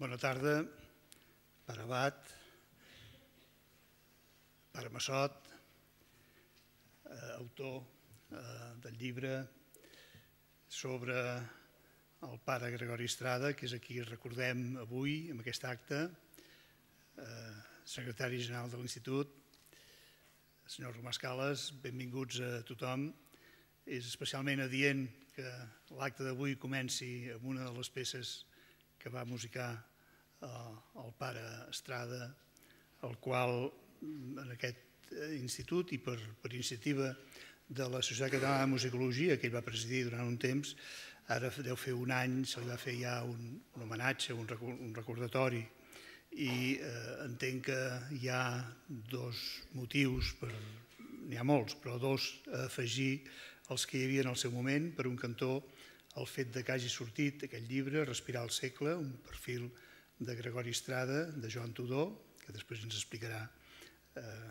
Bona tarda, pare Abat, pare Massot, eh, autor eh, del llibre sobre el pare Gregori Estrada, que és aquí recordem avui, amb aquest acte, eh, secretari general de l'Institut, senyor Romà Escales, benvinguts a tothom. És especialment adient que l'acte d'avui comenci amb una de les peces que va musicar pare Estrada, el qual en aquest eh, institut i per, per iniciativa de la Societat Catalana de Musicologia, que ell va presidir durant un temps, ara deu fer un any, se li va fer ja un, un homenatge, un, un recordatori, i eh, entenc que hi ha dos motius, per, n'hi ha molts, però dos a afegir els que hi havia en el seu moment. Per un cantó, el fet de que hagi sortit aquest llibre, Respirar el segle, un perfil de Gregori Estrada, de Joan Tudor, que després ens explicarà eh,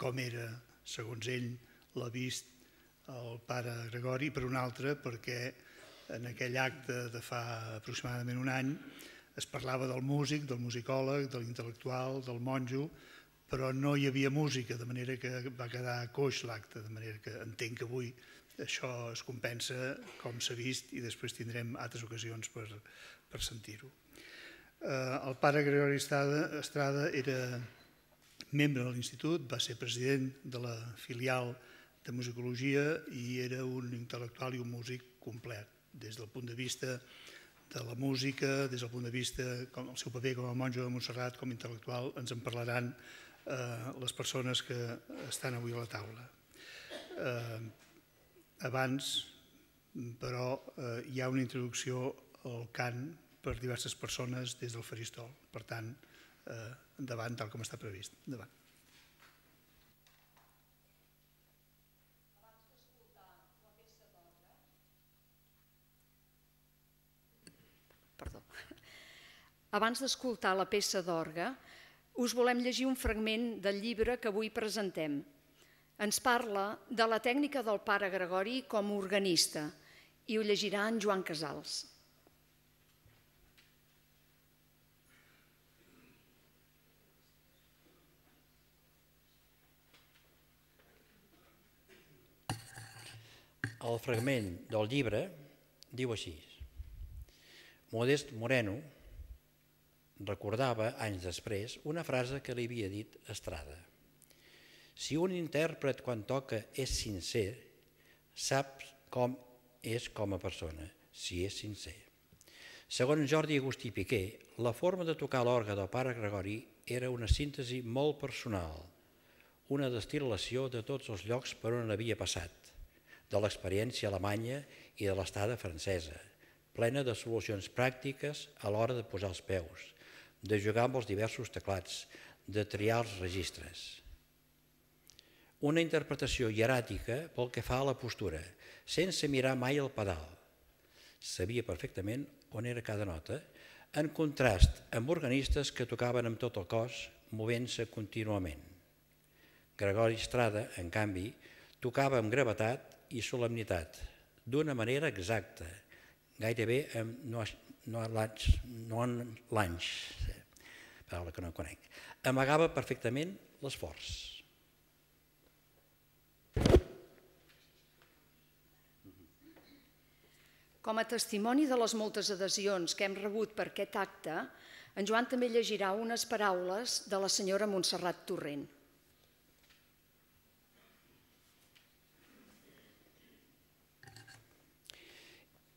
com era, segons ell, l'ha vist el pare Gregori, per un altre perquè en aquell acte de fa aproximadament un any es parlava del músic, del musicòleg, de l'intel·lectual, del monjo, però no hi havia música, de manera que va quedar coix l'acte, de manera que entenc que avui això es compensa com s'ha vist i després tindrem altres ocasions per, per sentir-ho. Eh, el pare Gregori Estrada, era membre de l'institut, va ser president de la filial de musicologia i era un intel·lectual i un músic complet, des del punt de vista de la música, des del punt de vista com el seu paper com a monjo de Montserrat, com a intel·lectual, ens en parlaran eh, les persones que estan avui a la taula. Eh, abans, però, eh, hi ha una introducció al cant per diverses persones des del faristol. Per tant, eh, endavant, tal com està previst. Endavant. Abans d'escoltar la peça d'orga, us volem llegir un fragment del llibre que avui presentem. Ens parla de la tècnica del pare Gregori com a organista i ho llegirà en Joan Casals. El fragment del llibre diu així. Modest Moreno recordava anys després una frase que li havia dit Estrada. Si un intèrpret quan toca és sincer, saps com és com a persona, si és sincer. Segons Jordi Agustí Piqué, la forma de tocar l'orgue del pare Gregori era una síntesi molt personal, una destil·lació de tots els llocs per on havia passat de l'experiència alemanya i de l'estada francesa, plena de solucions pràctiques a l'hora de posar els peus, de jugar amb els diversos teclats, de triar els registres. Una interpretació hieràtica pel que fa a la postura, sense mirar mai el pedal. Sabia perfectament on era cada nota, en contrast amb organistes que tocaven amb tot el cos, movent-se contínuament. Gregori Estrada, en canvi, tocava amb gravetat i solemnitat, d'una manera exacta, gairebé amb no, no l'anys, paraula que no conec. Amagava perfectament l'esforç. Com a testimoni de les moltes adhesions que hem rebut per aquest acte, en Joan també llegirà unes paraules de la senyora Montserrat Torrent.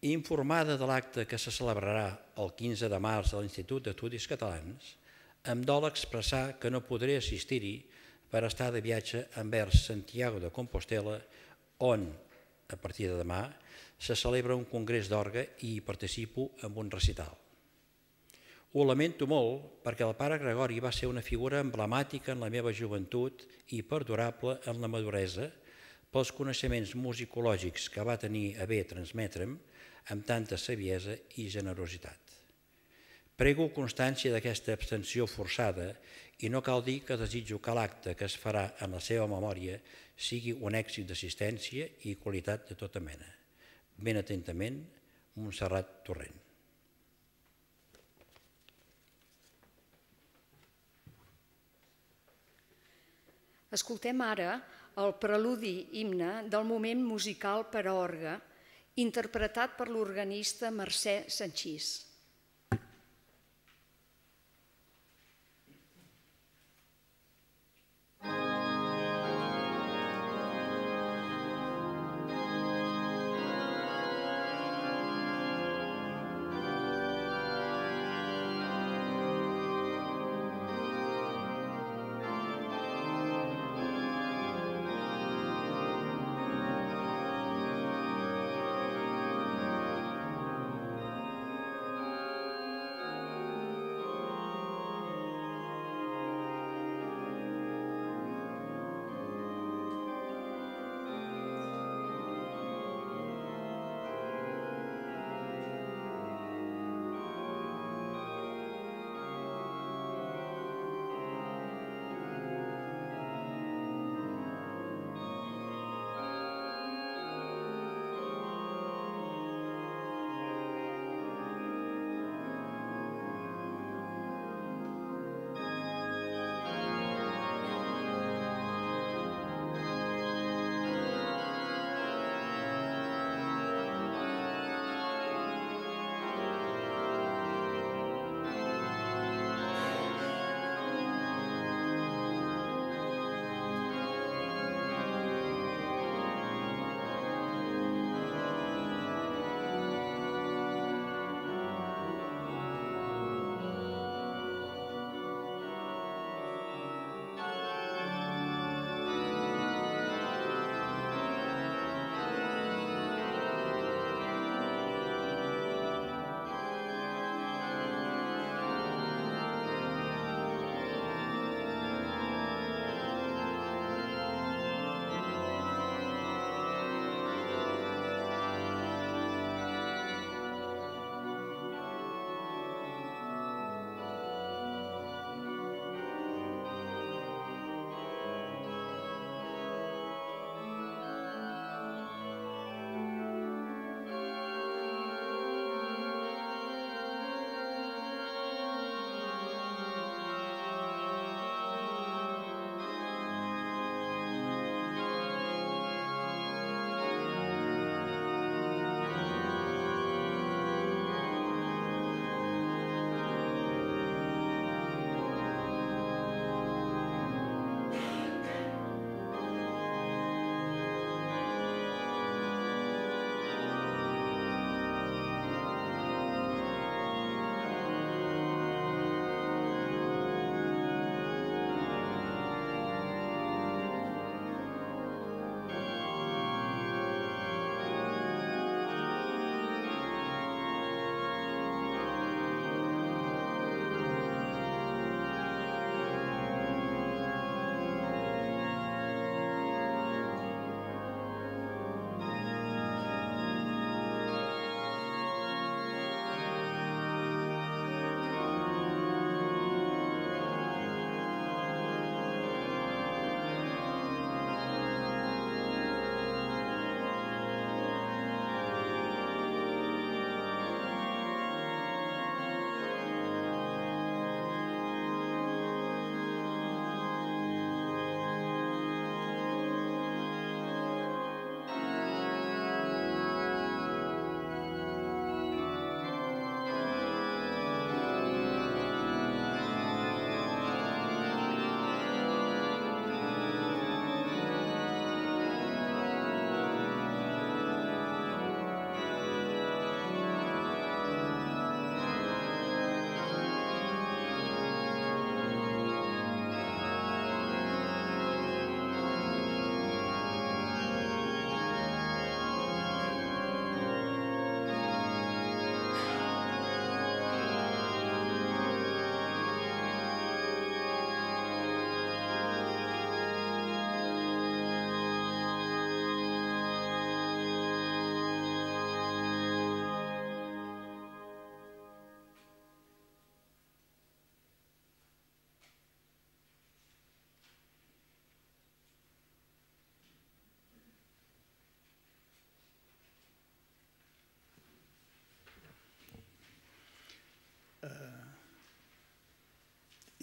Informada de l'acte que se celebrarà el 15 de març a l'Institut d'Estudis Catalans, em dol expressar que no podré assistir-hi per estar de viatge envers Santiago de Compostela, on, a partir de demà, se celebra un congrés d'orga i hi participo en un recital. Ho lamento molt perquè el pare Gregori va ser una figura emblemàtica en la meva joventut i perdurable en la maduresa pels coneixements musicològics que va tenir a bé transmetre'm amb tanta saviesa i generositat. Prego constància d'aquesta abstenció forçada i no cal dir que desitjo que l'acte que es farà en la seva memòria sigui un èxit d'assistència i qualitat de tota mena. Ben atentament, Montserrat Torrent. Escoltem ara el preludi himne del moment musical per a orga interpretat per l'organista Mercè Sanchís.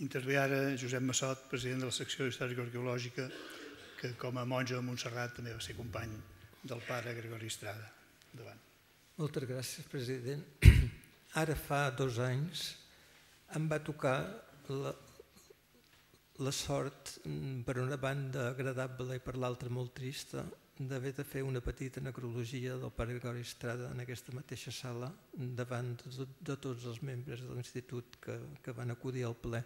Intervé ara Josep Massot, president de la secció històrica arqueològica, que com a monja de Montserrat també va ser company del pare Gregori Estrada. Endavant. Moltes gràcies, president. Ara fa dos anys em va tocar la, la sort, per una banda agradable i per l'altra molt trista, d'haver de fer una petita necrologia del pare Gregori Estrada en aquesta mateixa sala davant de, de tots els membres de l'institut que, que van acudir al ple.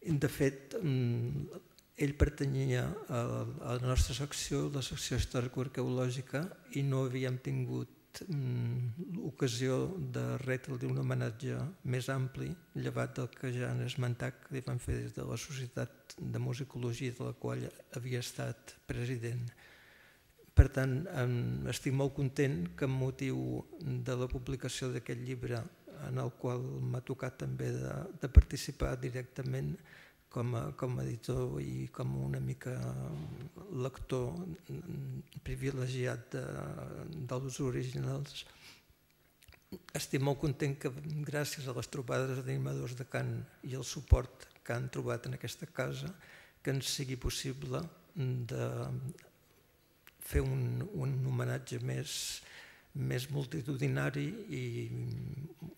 De fet, mm, ell pertanyia a, la nostra secció, la secció històrico-arqueològica, i no havíem tingut Mm, ocasió de retre-li un homenatge més ampli, llevat del que ja han esmentat que li van fer des de la Societat de Musicologia de la qual havia estat president. Per tant, estic molt content que amb motiu de la publicació d'aquest llibre en el qual m'ha tocat també de, de participar directament com a, com a editor i com una mica lector privilegiat de, dels originals. Estic molt content que gràcies a les trobades d'animadors de Can i el suport que han trobat en aquesta casa que ens sigui possible de fer un, un homenatge més, més multitudinari i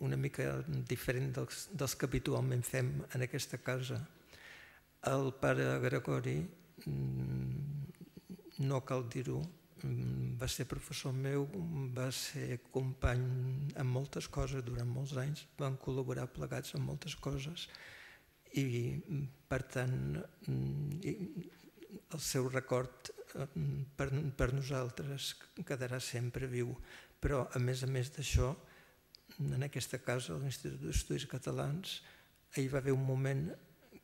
una mica diferent dels, dels que habitualment fem en aquesta casa. El pare Gregori, mm, no cal dir-ho, mm, va ser professor meu, va ser company en moltes coses durant molts anys, van col·laborar plegats en moltes coses i per tant el seu record per, per nosaltres quedarà sempre viu. Però a més a més d'això, en aquesta casa, l'Institut d'Estudis Catalans, hi va haver un moment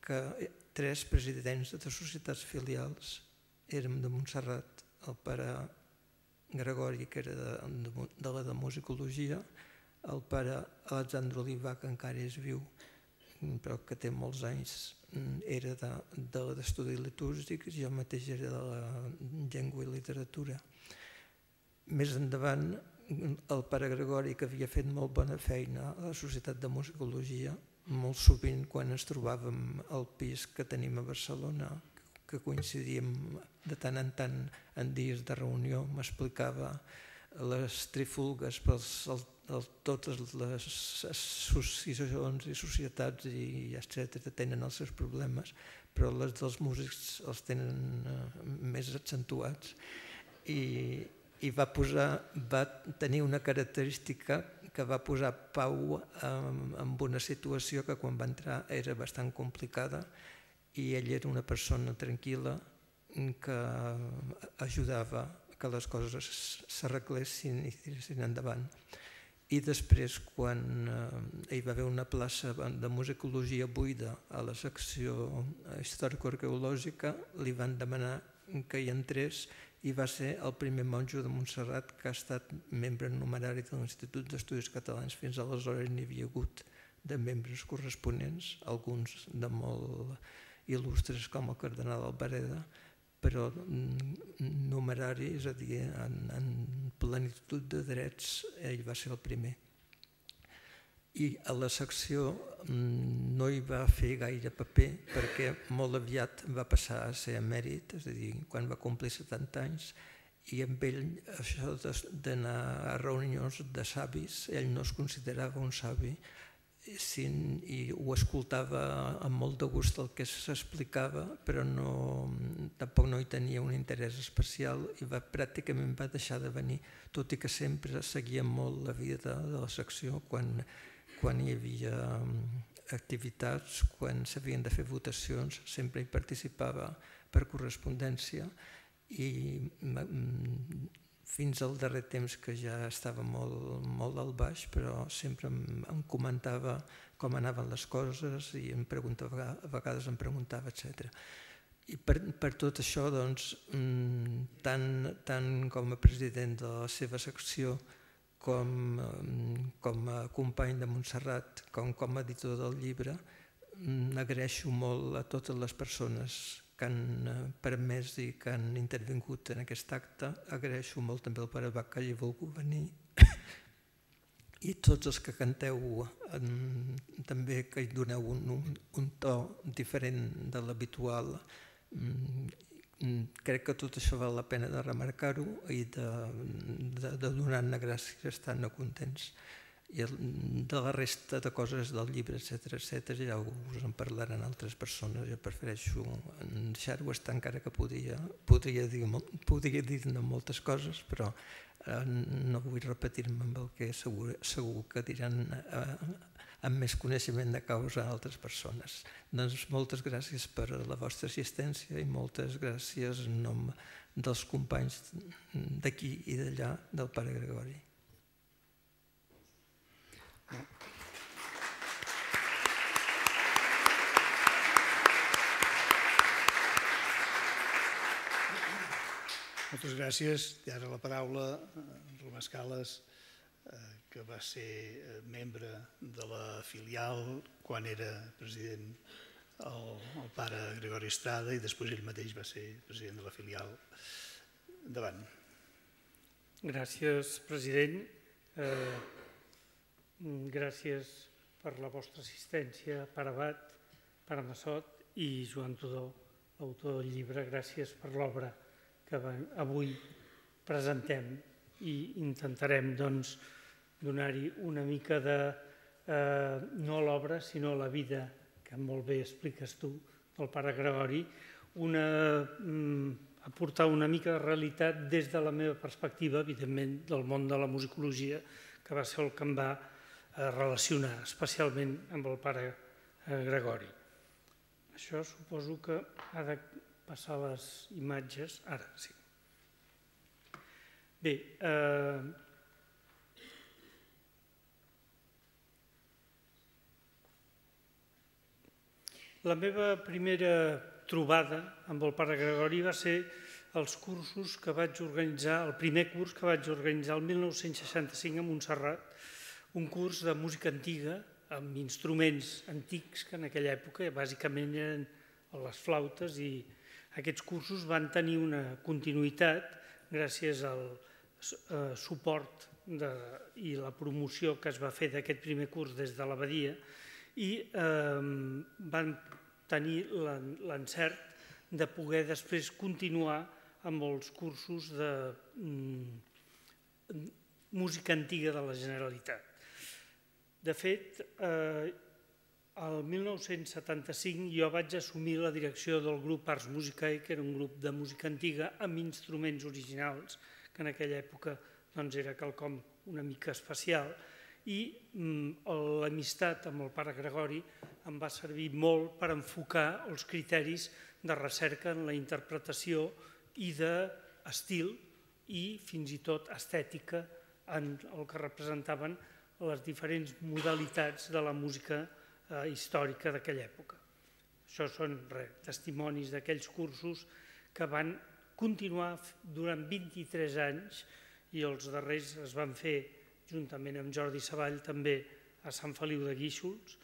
que tres presidents de societats filials érem de Montserrat, el pare Gregori, que era de, de, de la de musicologia, el pare Alexandre Olivà, que encara és viu, però que té molts anys, era de, de d'estudi litúrgic, jo mateix era de la llengua i literatura. Més endavant, el pare Gregori, que havia fet molt bona feina a la Societat de Musicologia, molt sovint quan ens trobàvem al pis que tenim a Barcelona, que coincidíem de tant en tant en dies de reunió, m'explicava les trifulgues el, totes les associacions i societats i etc tenen els seus problemes, però les dels músics els tenen uh, més accentuats. I, i va, posar, va tenir una característica que va posar pau en, en una situació que quan va entrar era bastant complicada i ell era una persona tranquil·la que ajudava que les coses s'arreglessin i tiressin endavant. I després, quan eh, hi va haver una plaça de musicologia buida a la secció històrico-arqueològica, li van demanar que hi entrés i va ser el primer monjo de Montserrat que ha estat membre numerari de l'Institut d'Estudis Catalans. Fins aleshores n'hi havia hagut de membres corresponents, alguns de molt il·lustres com el cardenal Alvareda, però numerari, és a dir, en, en plenitud de drets, ell va ser el primer. I a la secció mm, no hi va fer gaire paper perquè molt aviat va passar a ser emèrit, és a dir, quan va complir 70 anys, i amb ell això d'anar a reunions de savis, ell no es considerava un savi, i ho escoltava amb molt de gust el que s'explicava, però no, tampoc no hi tenia un interès especial i va, pràcticament va deixar de venir, tot i que sempre seguia molt la vida de la secció quan quan hi havia mm, activitats, quan s'havien de fer votacions, sempre hi participava per correspondència i mm, fins al darrer temps que ja estava molt, molt al baix, però sempre em, em comentava com anaven les coses i em preguntava, a vegades em preguntava, etc. I per, per tot això, doncs, mm, tant, tant com a president de la seva secció com, com a company de Montserrat, com, com a editor del llibre, mm, agraeixo molt a totes les persones que han eh, permès i que han intervingut en aquest acte. Agraeixo molt també al pare Bac que hagi volgut venir. i tots els que canteu en, també que hi doneu un, un, to diferent de l'habitual mm, crec que tot això val la pena de remarcar-ho i de, de, de donar-ne gràcies estant contents i de la resta de coses del llibre, etc etc ja us en parlaran altres persones, jo prefereixo deixar-ho estar encara que podria, podria dir-ne podria dir moltes coses, però eh, no vull repetir-me amb el que segur, segur que diran eh, amb més coneixement de causa a altres persones. Doncs moltes gràcies per la vostra assistència i moltes gràcies en nom dels companys d'aquí i d'allà del pare Gregori. Moltes gràcies. I ara la paraula a Romà Escales, eh, que va ser eh, membre de la filial quan era president el, el pare Gregori Estrada i després ell mateix va ser president de la filial. Endavant. Gràcies, president. Eh, gràcies per la vostra assistència, pare Abat, pare Massot i Joan Tudor, l'autor del llibre. Gràcies per l'obra que avui presentem i intentarem doncs, donar-hi una mica de, eh, no l'obra, sinó la vida, que molt bé expliques tu, del pare Gregori, una, mm, aportar una mica de realitat des de la meva perspectiva, evidentment, del món de la musicologia, que va ser el que em va relacionar especialment amb el pare eh, Gregori. Això suposo que ha de passar les imatges, ara sí. Bé, eh, la meva primera trobada amb el pare Gregori va ser els cursos que vaig organitzar, el primer curs que vaig organitzar el 1965 a Montserrat, un curs de música antiga amb instruments antics que en aquella època bàsicament eren les flautes i aquests cursos van tenir una continuïtat gràcies al eh, suport de, i la promoció que es va fer d'aquest primer curs des de l'abadia i eh, van tenir l'encert de poder després continuar amb els cursos de mm, música antiga de la Generalitat. De fet, eh, el 1975 jo vaig assumir la direcció del grup Arts Musicae, que era un grup de música antiga amb instruments originals, que en aquella època doncs, era quelcom una mica especial, i mm, l'amistat amb el pare Gregori em va servir molt per enfocar els criteris de recerca en la interpretació i d'estil i fins i tot estètica en el que representaven les diferents modalitats de la música eh, històrica d'aquella època. Això són res, testimonis d'aquells cursos que van continuar durant 23 anys i els darrers es van fer juntament amb Jordi Savall també a Sant Feliu de Guíxols.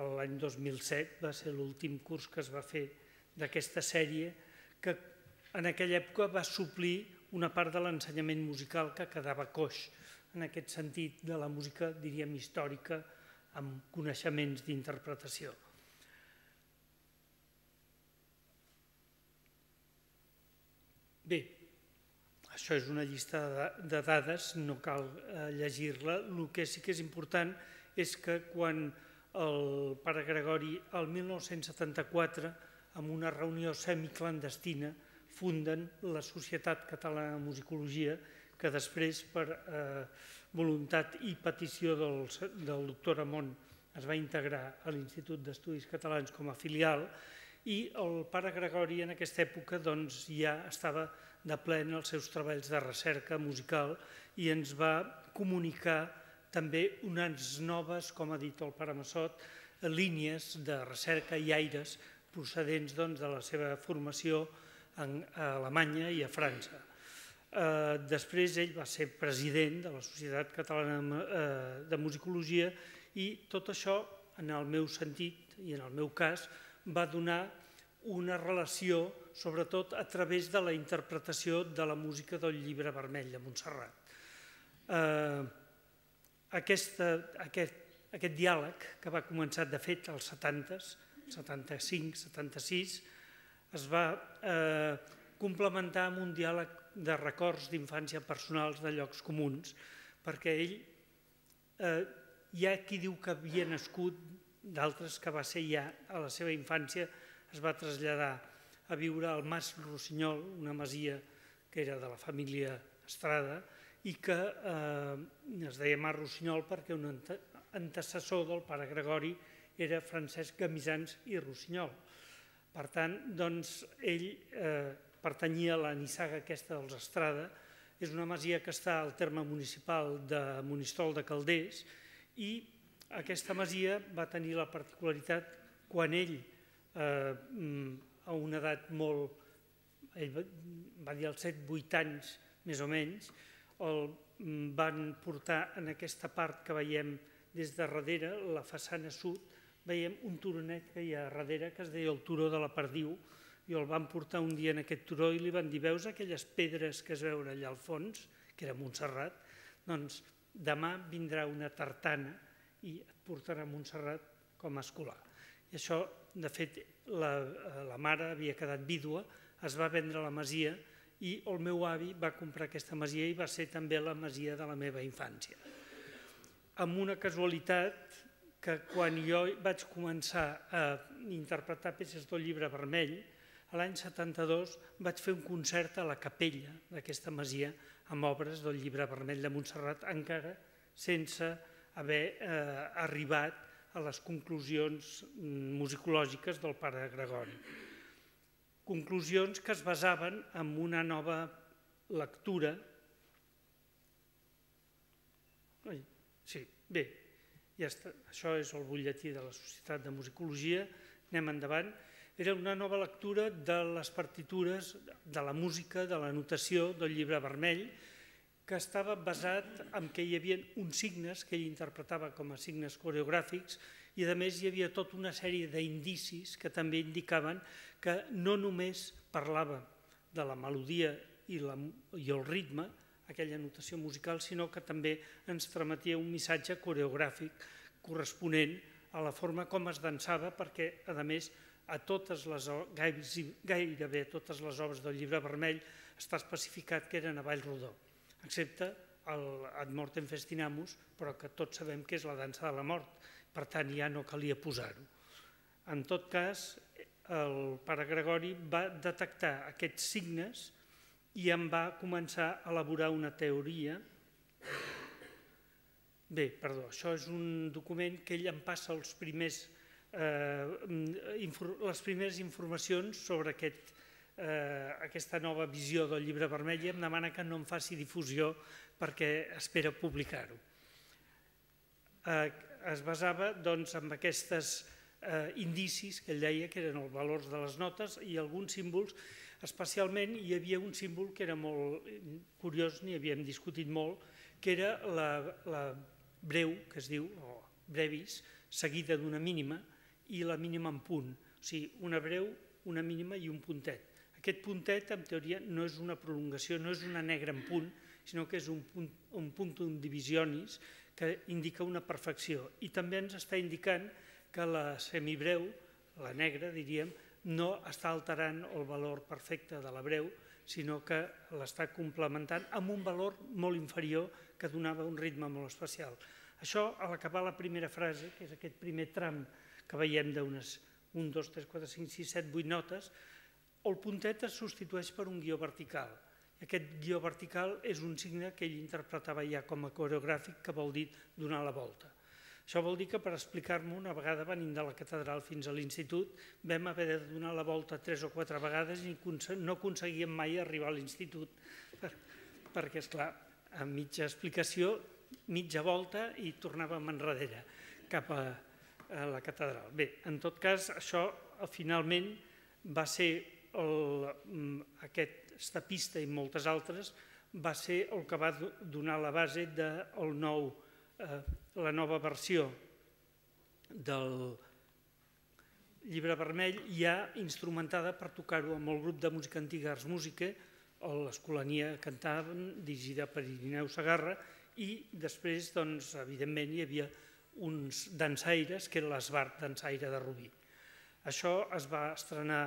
L'any 2007 va ser l'últim curs que es va fer d'aquesta sèrie que en aquella època va suplir una part de l'ensenyament musical que quedava coix en aquest sentit de la música, diríem, històrica, amb coneixements d'interpretació. Bé, això és una llista de dades, no cal eh, llegir-la. El que sí que és important és que quan el pare Gregori, el 1974, amb una reunió semiclandestina, funden la Societat Catalana de Musicologia, que després, per eh, voluntat i petició del, del doctor Ramon es va integrar a l'Institut d'Estudis Catalans com a filial i el pare Gregori en aquesta època doncs, ja estava de ple en els seus treballs de recerca musical i ens va comunicar també unes noves, com ha dit el pare Massot, línies de recerca i aires procedents doncs, de la seva formació en, a Alemanya i a França. Eh, després ell va ser president de la Societat Catalana eh, de Musicologia i tot això, en el meu sentit i en el meu cas, va donar una relació, sobretot a través de la interpretació de la música del llibre vermell de Montserrat. Eh, aquesta, aquest, aquest diàleg que va començar de fet als 70s, 75, 76, es va eh, complementar amb un diàleg de records d'infància personals de llocs comuns, perquè ell, eh, hi ha qui diu que havia nascut, d'altres que va ser ja a la seva infància, es va traslladar a viure al Mas Rossinyol, una masia que era de la família Estrada, i que eh, es deia Mas Rossinyol perquè un antecessor del pare Gregori era Francesc Gamisans i Rossinyol. Per tant, doncs, ell eh, pertanyia a la nissaga aquesta dels Estrada, és una masia que està al terme municipal de Monistol de Calders i aquesta masia va tenir la particularitat quan ell, eh, a una edat molt, ell va dir als 7-8 anys més o menys, el van portar en aquesta part que veiem des de darrere, la façana sud, veiem un turonet que hi ha darrere que es deia el turó de la Perdiu, i el van portar un dia en aquest turó i li van dir, veus aquelles pedres que es veuen allà al fons, que era Montserrat, doncs demà vindrà una tartana i et portarà a Montserrat com a escolar. I això, de fet, la, la mare havia quedat vídua, es va vendre la masia i el meu avi va comprar aquesta masia i va ser també la masia de la meva infància. Amb una casualitat que quan jo vaig començar a interpretar peces del llibre vermell, l'any 72 vaig fer un concert a la capella d'aquesta masia amb obres del llibre vermell de Montserrat, encara sense haver eh, arribat a les conclusions mm, musicològiques del pare Gregori. Conclusions que es basaven en una nova lectura. Ai, sí, bé, ja està. Això és el butlletí de la Societat de Musicologia. Anem endavant. Era una nova lectura de les partitures, de la música, de la notació del llibre vermell, que estava basat en que hi havia uns signes que ell interpretava com a signes coreogràfics i a més hi havia tota una sèrie d'indicis que també indicaven que no només parlava de la melodia i, la, i el ritme, aquella notació musical, sinó que també ens trametia un missatge coreogràfic corresponent a la forma com es dansava, perquè, a més, a totes les, gairebé totes les obres del llibre vermell està especificat que eren a Vall Rodó, excepte el Ad Mortem Festinamus, però que tots sabem que és la dansa de la mort, per tant ja no calia posar-ho. En tot cas, el pare Gregori va detectar aquests signes i en va començar a elaborar una teoria. Bé, perdó, això és un document que ell em passa els primers eh, les primeres informacions sobre aquest, eh, aquesta nova visió del llibre vermell i em demana que no em faci difusió perquè espera publicar-ho. Eh, es basava doncs, en aquests eh, indicis que ell deia que eren els valors de les notes i alguns símbols, especialment hi havia un símbol que era molt curiós, n'hi havíem discutit molt, que era la, la breu, que es diu, o brevis, seguida d'una mínima, i la mínima en punt. O sigui, una breu, una mínima i un puntet. Aquest puntet, en teoria, no és una prolongació, no és una negra en punt, sinó que és un punt, un divisionis que indica una perfecció. I també ens està indicant que la semibreu, la negra, diríem, no està alterant el valor perfecte de la breu, sinó que l'està complementant amb un valor molt inferior que donava un ritme molt especial. Això, a l'acabar la primera frase, que és aquest primer tram que veiem d'unes 1, 2, 3, 4, 5, 6, 7, 8 notes, el puntet es substitueix per un guió vertical. Aquest guió vertical és un signe que ell interpretava ja com a coreogràfic, que vol dir donar la volta. Això vol dir que per explicar-m'ho, una vegada venint de la catedral fins a l'institut, vam haver de donar la volta tres o quatre vegades i no aconseguíem mai arribar a l'institut, perquè, és clar, a mitja explicació, mitja volta i tornàvem enrere cap a, a la catedral. Bé, en tot cas, això finalment va ser el, mm, aquesta pista i moltes altres va ser el que va donar la base de el nou, eh, la nova versió del llibre vermell ja instrumentada per tocar-ho amb el grup de música antiga Ars Música, l'Escolania cantaven, dirigida per Irineu Sagarra, i després, doncs, evidentment, hi havia uns dansaires, que era l'Esbart dansaire de Rubí. Això es va estrenar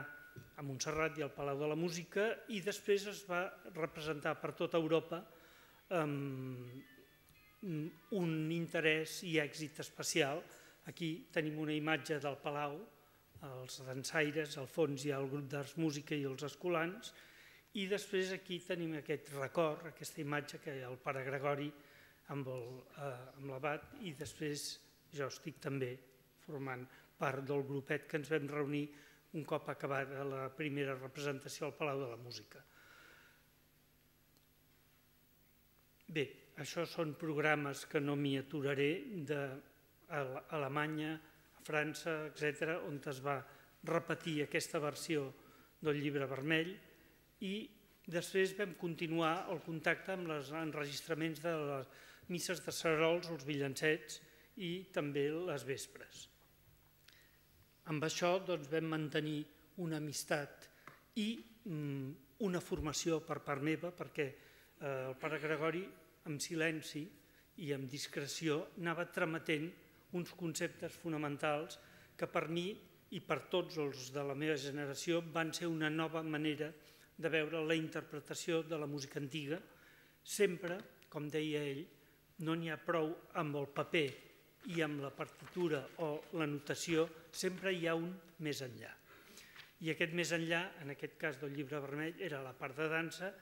a Montserrat i al Palau de la Música i després es va representar per tota Europa amb un interès i èxit especial. Aquí tenim una imatge del Palau, els dansaires, al fons hi ha el grup d'arts música i els escolans, i després aquí tenim aquest record, aquesta imatge que el pare Gregori amb eh, l'abat, eh, i després jo estic també formant part del grupet que ens vam reunir un cop acabada la primera representació al Palau de la Música. Bé, això són programes que no m'hi aturaré d'Alemanya, França, etc, on es va repetir aquesta versió del llibre vermell i després vam continuar el contacte amb els enregistraments de les misses de Cerols, els villancets i també les vespres. Amb això doncs, vam mantenir una amistat i mm, una formació per part meva, perquè eh, el pare Gregori, amb silenci i amb discreció, anava trametent uns conceptes fonamentals que per mi i per tots els de la meva generació van ser una nova manera de veure la interpretació de la música antiga, sempre, com deia ell, no n'hi ha prou amb el paper i amb la partitura o la notació sempre hi ha un més enllà. I aquest més enllà, en aquest cas del llibre vermell, era la part de dansa.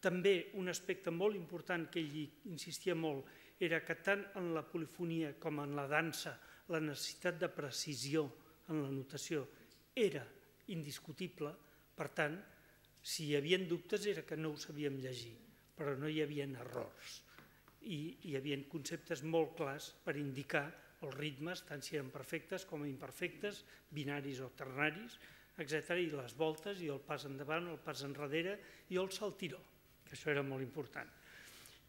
També un aspecte molt important que ell insistia molt era que tant en la polifonia com en la dansa la necessitat de precisió en la notació era indiscutible, per tant, si hi havia dubtes era que no ho sabíem llegir, però no hi havia errors i hi havia conceptes molt clars per indicar els ritmes, tant si eren perfectes com imperfectes, binaris o ternaris, etc. i les voltes, i el pas endavant, el pas enrere i el saltiró, que això era molt important.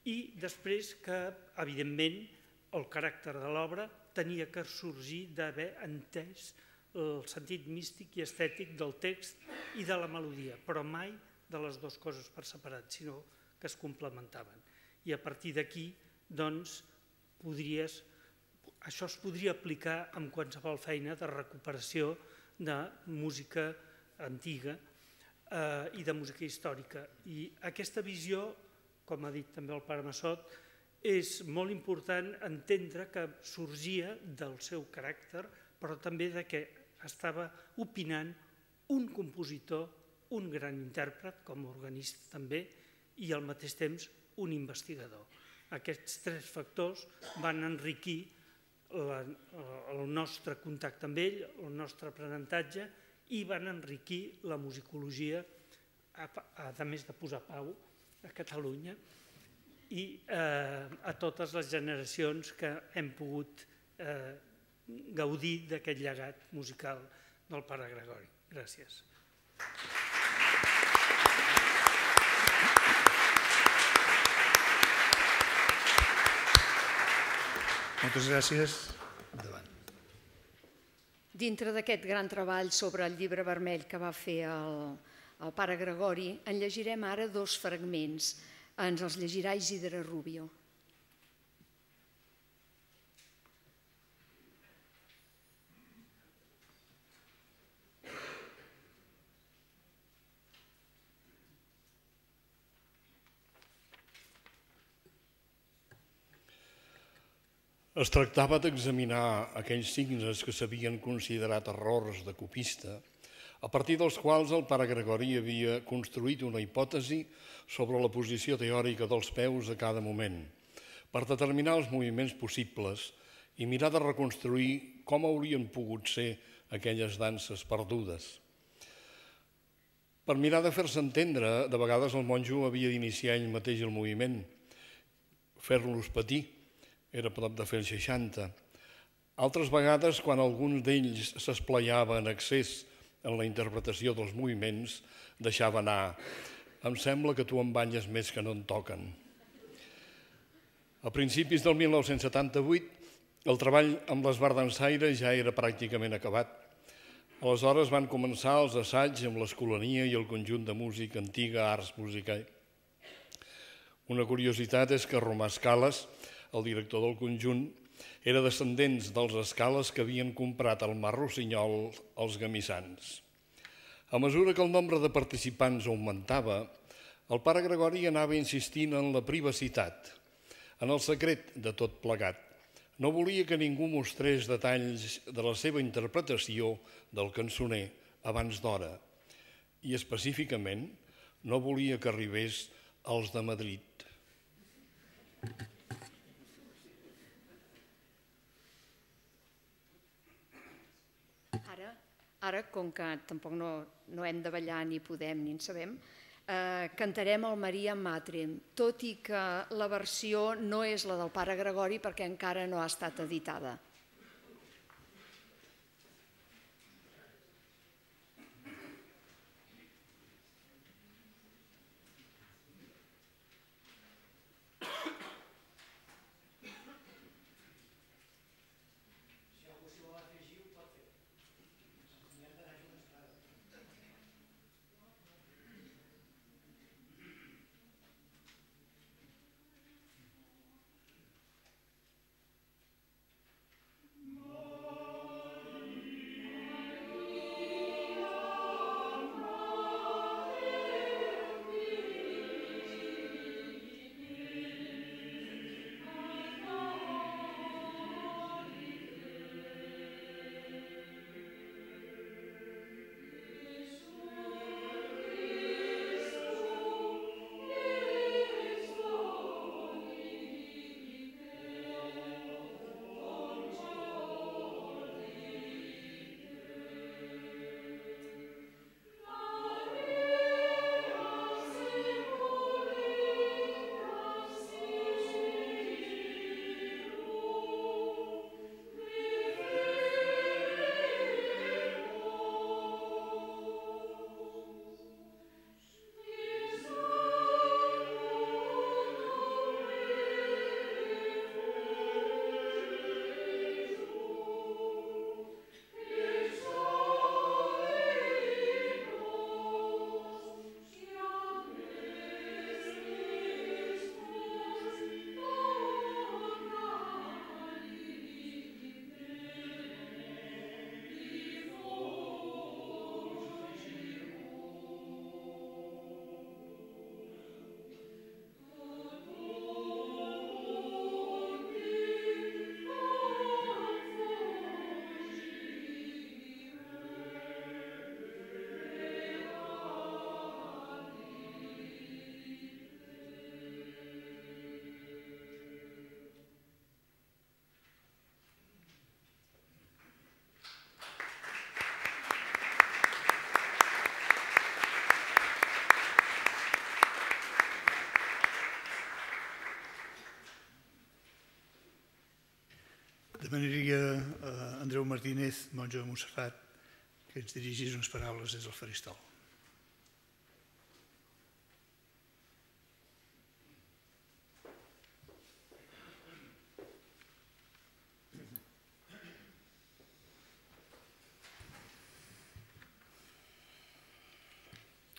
I després que, evidentment, el caràcter de l'obra tenia que sorgir d'haver entès el sentit místic i estètic del text i de la melodia, però mai de les dues coses per separat, sinó que es complementaven i a partir d'aquí doncs, podries, això es podria aplicar en qualsevol feina de recuperació de música antiga eh, i de música històrica. I aquesta visió, com ha dit també el pare Massot, és molt important entendre que sorgia del seu caràcter, però també de que estava opinant un compositor, un gran intèrpret, com a organista també, i al mateix temps un investigador. Aquests tres factors van enriquir la, el nostre contacte amb ell, el nostre aprenentatge i van enriquir la musicologia, a, a més de posar pau a Catalunya i eh, a totes les generacions que hem pogut eh, gaudir d'aquest llegat musical del pare Gregori. Gràcies. Moltes gràcies. Endavant. Dintre d'aquest gran treball sobre el llibre vermell que va fer el, el pare Gregori, en llegirem ara dos fragments. Ens els llegirà Isidre Rubio. Es tractava d'examinar aquells signes que s'havien considerat errors de copista, a partir dels quals el pare Gregori havia construït una hipòtesi sobre la posició teòrica dels peus a cada moment, per determinar els moviments possibles i mirar de reconstruir com haurien pogut ser aquelles danses perdudes. Per mirar de fer-se entendre, de vegades el monjo havia d'iniciar ell mateix el moviment, fer-los patir, era prop de fer el 60. Altres vegades, quan algun d'ells s'esplaiava en excés en la interpretació dels moviments, deixava anar. Em sembla que tu em banyes més que no en toquen. A principis del 1978, el treball amb les Bardansaire ja era pràcticament acabat. Aleshores van començar els assaigs amb l'escolania i el conjunt de música antiga Arts Musicae. Una curiositat és que Romà Scales el director del conjunt, era descendents dels escales que havien comprat el Mar Rossinyol als gamissans. A mesura que el nombre de participants augmentava, el pare Gregori anava insistint en la privacitat, en el secret de tot plegat. No volia que ningú mostrés detalls de la seva interpretació del cançoner abans d'hora i específicament no volia que arribés als de Madrid. Ara, ara com que tampoc no, no hem de ballar ni podem ni en sabem, eh, cantarem el Maria Matre, tot i que la versió no és la del pare Gregori perquè encara no ha estat editada. Demanaria a Andreu Martínez, monjo de Montserrat, que ens dirigís unes paraules des del faristol.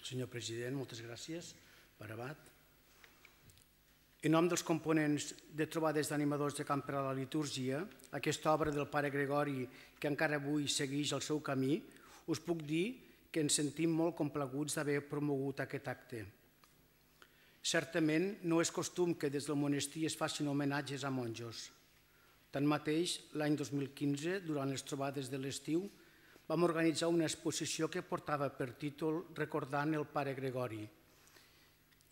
Senyor president, moltes gràcies. En nom dels components de trobades d'animadors de camp per a la litúrgia, aquesta obra del pare Gregori, que encara avui segueix el seu camí, us puc dir que ens sentim molt complaguts d'haver promogut aquest acte. Certament no és costum que des del monestir es facin homenatges a monjos. Tanmateix, l'any 2015, durant les trobades de l'estiu, vam organitzar una exposició que portava per títol Recordant el pare Gregori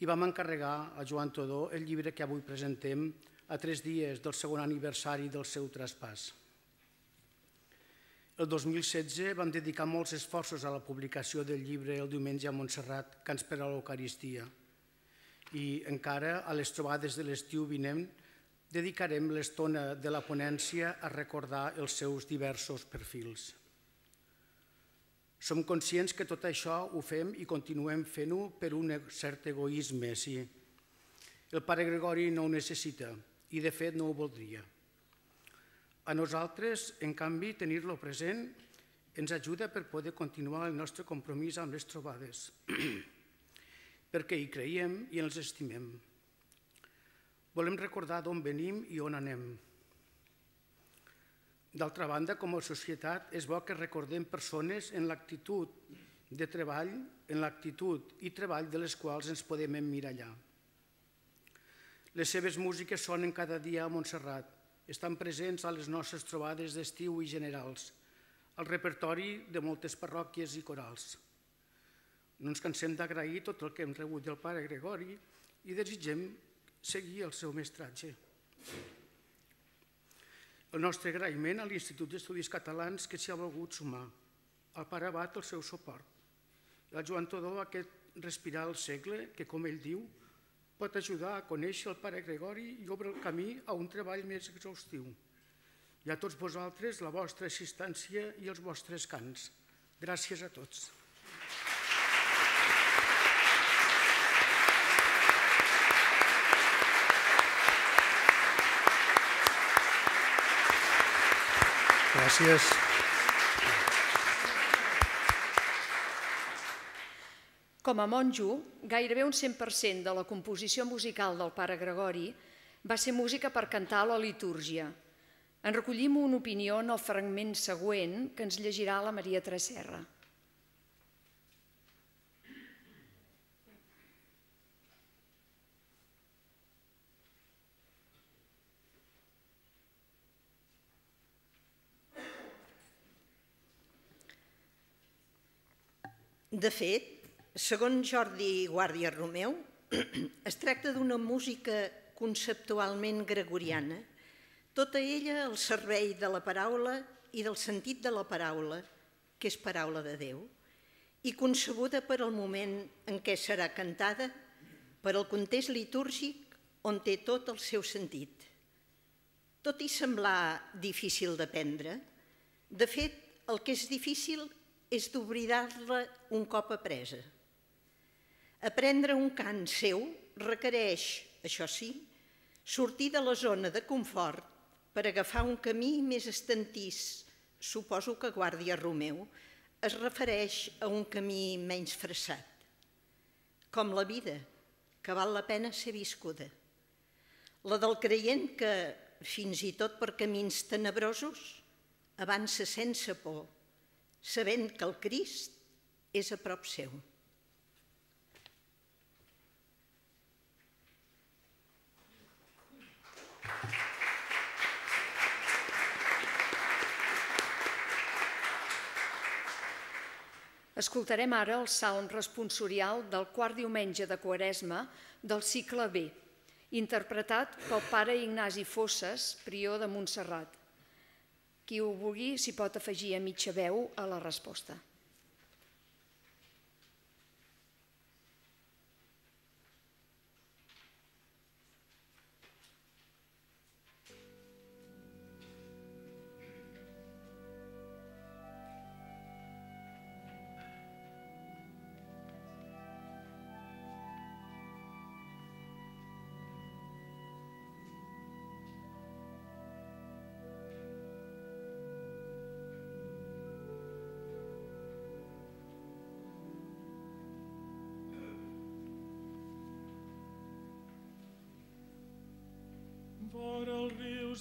i vam encarregar a Joan Todó el llibre que avui presentem a tres dies del segon aniversari del seu traspàs. El 2016 vam dedicar molts esforços a la publicació del llibre El diumenge a Montserrat, Cants per a l'Eucaristia. I encara a les trobades de l'estiu vinent dedicarem l'estona de la ponència a recordar els seus diversos perfils. Som conscients que tot això ho fem i continuem fent-ho per un cert egoisme, sí. El pare Gregori no ho necessita i de fet no ho voldria. A nosaltres, en canvi, tenir-lo present ens ajuda per poder continuar el nostre compromís amb les trobades, perquè hi creiem i ens estimem. volem recordar d'on venim i on anem. D'altra banda, com a societat, és bo que recordem persones en l'actitud de treball, en l'actitud i treball de les quals ens podem emmirallar. Les seves músiques sonen cada dia a Montserrat, estan presents a les nostres trobades d'estiu i generals, al repertori de moltes parròquies i corals. No ens cansem d'agrair tot el que hem rebut del pare Gregori i desitgem seguir el seu mestratge. El nostre agraïment a l'Institut d'Estudis Catalans que s'hi ha volgut sumar, al pare Abat el seu suport, i al Joan Todó aquest respirar el segle que, com ell diu, pot ajudar a conèixer el pare Gregori i obre el camí a un treball més exhaustiu. I a tots vosaltres la vostra assistència i els vostres cants. Gràcies a tots. Gràcies. Com a monjo, gairebé un 100% de la composició musical del pare Gregori va ser música per cantar a la litúrgia. En recollim una opinió en el fragment següent que ens llegirà la Maria Tresserra. De fet, segons Jordi Guàrdia Romeu, es tracta d'una música conceptualment gregoriana, tota ella al servei de la paraula i del sentit de la paraula, que és paraula de Déu, i concebuda per al moment en què serà cantada, per al context litúrgic on té tot el seu sentit. Tot i semblar difícil d'aprendre, de fet, el que és difícil és d'oblidar-la un cop apresa. Aprendre un cant seu requereix, això sí, sortir de la zona de confort per agafar un camí més estantís. Suposo que Guàrdia Romeu es refereix a un camí menys fressat. Com la vida, que val la pena ser viscuda. La del creient que, fins i tot per camins tenebrosos, avança sense por, sabent que el Crist és a prop seu. Escoltarem ara el salm responsorial del quart diumenge de Quaresma del cicle B, interpretat pel pare Ignasi Fosses, prior de Montserrat. Qui ho vulgui s'hi pot afegir a mitja veu a la resposta.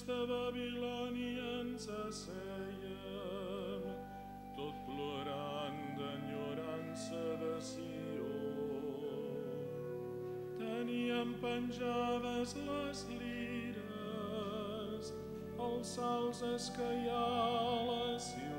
De Babilònia ens assèiem, tot plorant d'enyorança de Sió. Teníem penjades les lires, els salts escaiar la ciutat.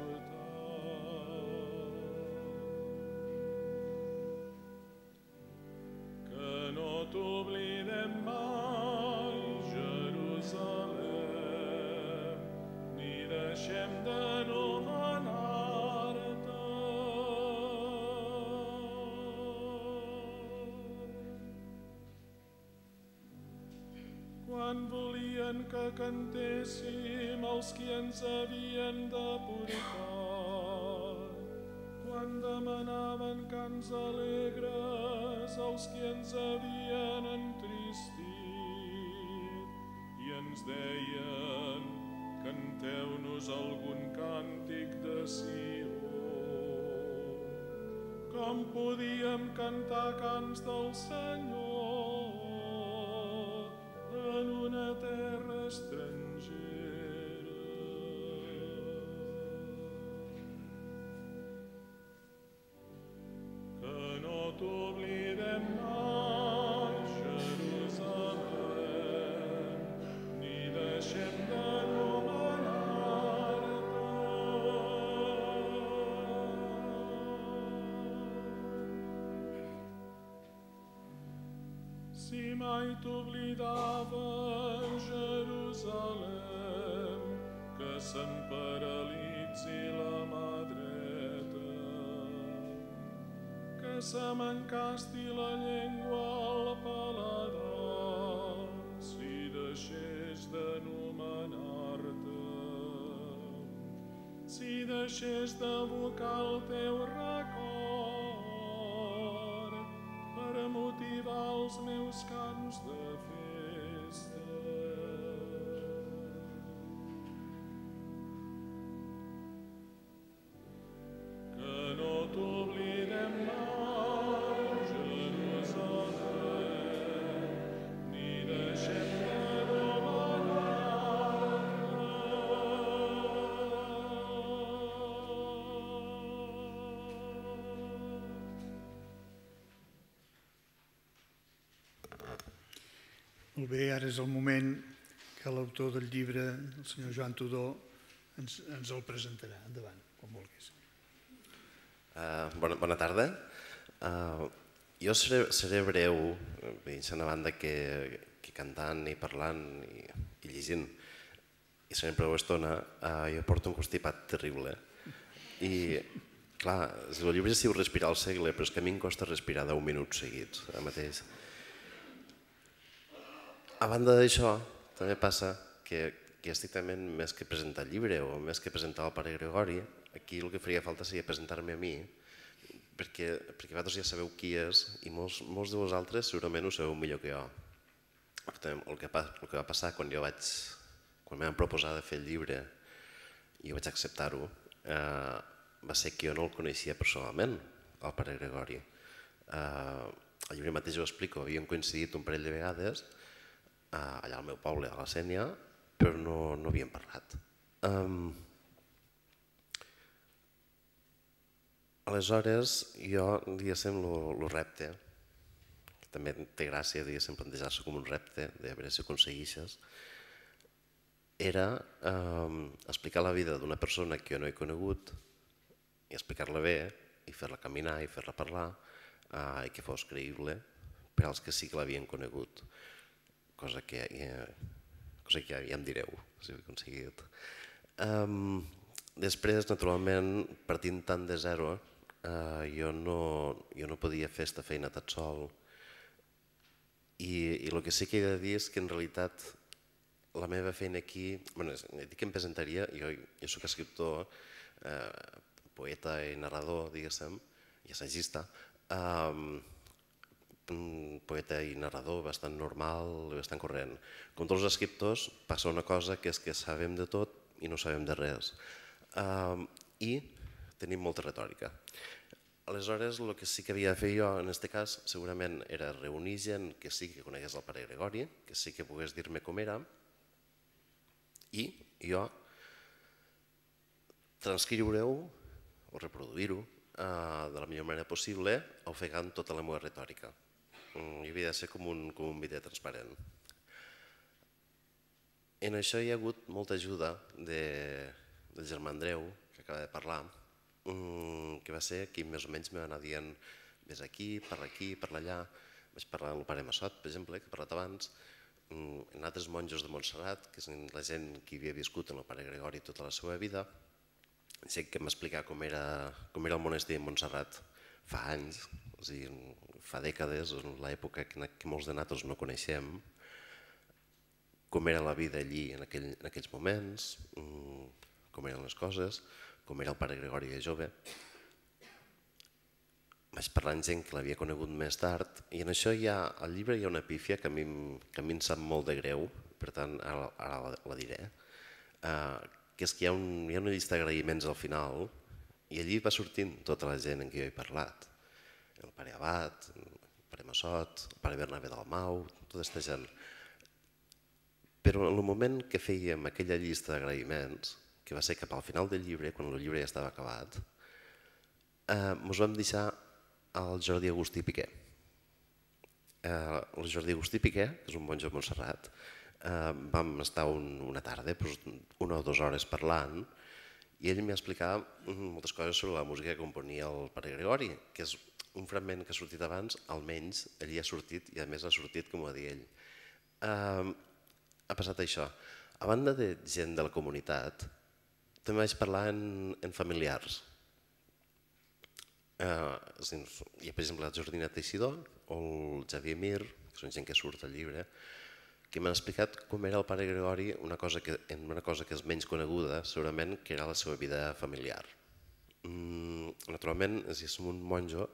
Quan volien que cantéssim els qui ens havien de purificar, quan demanaven cants alegres als qui ens havien entristit. I ens deien canteu-nos algun càntic de Sió. Com podíem cantar cants del Senyor mai t'oblidava Jerusalem, que se'n paralitzi la mà dreta, que se m'encasti la llengua al paladar, si deixés d'anomenar-te, si deixés d'evocar el teu record Molt bé, ara és el moment que l'autor del llibre, el senyor Joan Tudó, ens, ens el presentarà. Endavant, quan vulguis. Uh, bona, bona tarda. Uh, jo seré, seré breu, deixant a banda que, que cantant i parlant i, i llegint i seré prou estona, uh, jo porto un constipat terrible. I, clar, el llibre es diu Respirar al segle, però és que a mi em costa respirar 10 minuts seguits, ara mateix. A banda d'això, també passa que, que estrictament més que presentar el llibre o més que presentar el pare Gregori, aquí el que faria falta seria presentar-me a mi, perquè, perquè vosaltres ja sabeu qui és i molts, molts de vosaltres segurament ho sabeu millor que jo. El que, el que va passar quan jo vaig, quan em van proposar de fer el llibre i vaig acceptar-ho, eh, va ser que jo no el coneixia personalment, el pare Gregori. Eh, el llibre mateix ho explico, havíem coincidit un parell de vegades allà al meu poble, a la Sènia, però no, no havíem parlat. Um, aleshores, jo, diguéssim, el repte, que també té gràcia, diguéssim, plantejar-se com un repte, de veure si aconsegueixes, era um, explicar la vida d'una persona que jo no he conegut i explicar-la bé i fer-la caminar i fer-la parlar uh, i que fos creïble per als que sí que l'havien conegut cosa que, ja, cosa que ja, em direu si ho he aconseguit. Um, després, naturalment, partint tant de zero, uh, jo, no, jo no podia fer aquesta feina tot sol i, i el que sí que he de dir és que en realitat la meva feina aquí, bueno, dic que em presentaria, jo, jo soc escriptor, eh, poeta i narrador, diguéssim, i assagista, eh, poeta i narrador bastant normal, bastant corrent. Com tots els escriptors passa una cosa que és que sabem de tot i no sabem de res. Uh, I tenim molta retòrica. Aleshores, el que sí que havia de fer jo en aquest cas segurament era reunir gent que sí que conegués el pare Gregori, que sí que pogués dir-me com era, i jo transcriure-ho o reproduir-ho eh, de la millor manera possible ofegant tota la meva retòrica. Mm, I havia de ser com un, com un vidre transparent. En això hi ha hagut molta ajuda de, del germà Andreu, que acaba de parlar, mm, que va ser qui més o menys me va anar dient vés aquí, parla aquí, parla allà. Vaig parlar amb el pare Massot, per exemple, que he parlat abans, mm, en altres monjos de Montserrat, que és la gent que havia viscut en el pare Gregori tota la seva vida, gent que m'explicar com, era, com era el monestir de Montserrat fa anys, o sigui, fa dècades, en l'època que, molts de nosaltres no coneixem, com era la vida allí en, aquell, en aquells moments, mm, com eren les coses, com era el pare Gregori de jove. Vaig parlar amb gent que l'havia conegut més tard i en això hi ha, al llibre hi ha una pífia que a mi, que a mi em sap molt de greu, per tant ara, ara la, la diré, uh, que és que hi ha, un, hi ha una llista d'agraïments al final i allí va sortint tota la gent en qui jo he parlat. El pare Abat, el pare Massot, el pare Bernabé del Mau, tota aquesta gent. Però en el moment que fèiem aquella llista d'agraïments, que va ser cap al final del llibre, quan el llibre ja estava acabat, eh, vam deixar el Jordi Agustí Piqué. Eh, el Jordi Agustí Piqué, que és un monjo de Montserrat, eh, vam estar un, una tarda, doncs, una o dues hores parlant, i ell m'explicava moltes coses sobre la música que componia el pare Gregori, que és un fragment que ha sortit abans, almenys allí ha sortit i a més ha sortit com ho dir ell. Uh, ha passat això. A banda de gent de la comunitat, també vaig parlar en, en familiars. Uh, hi ha, per exemple, la Jordina Teixidor o el Xavier Mir, que són gent que surt al llibre, que m'han explicat com era el pare Gregori, una cosa que, una cosa que és menys coneguda, segurament, que era la seva vida familiar. Mm, naturalment, és un monjo,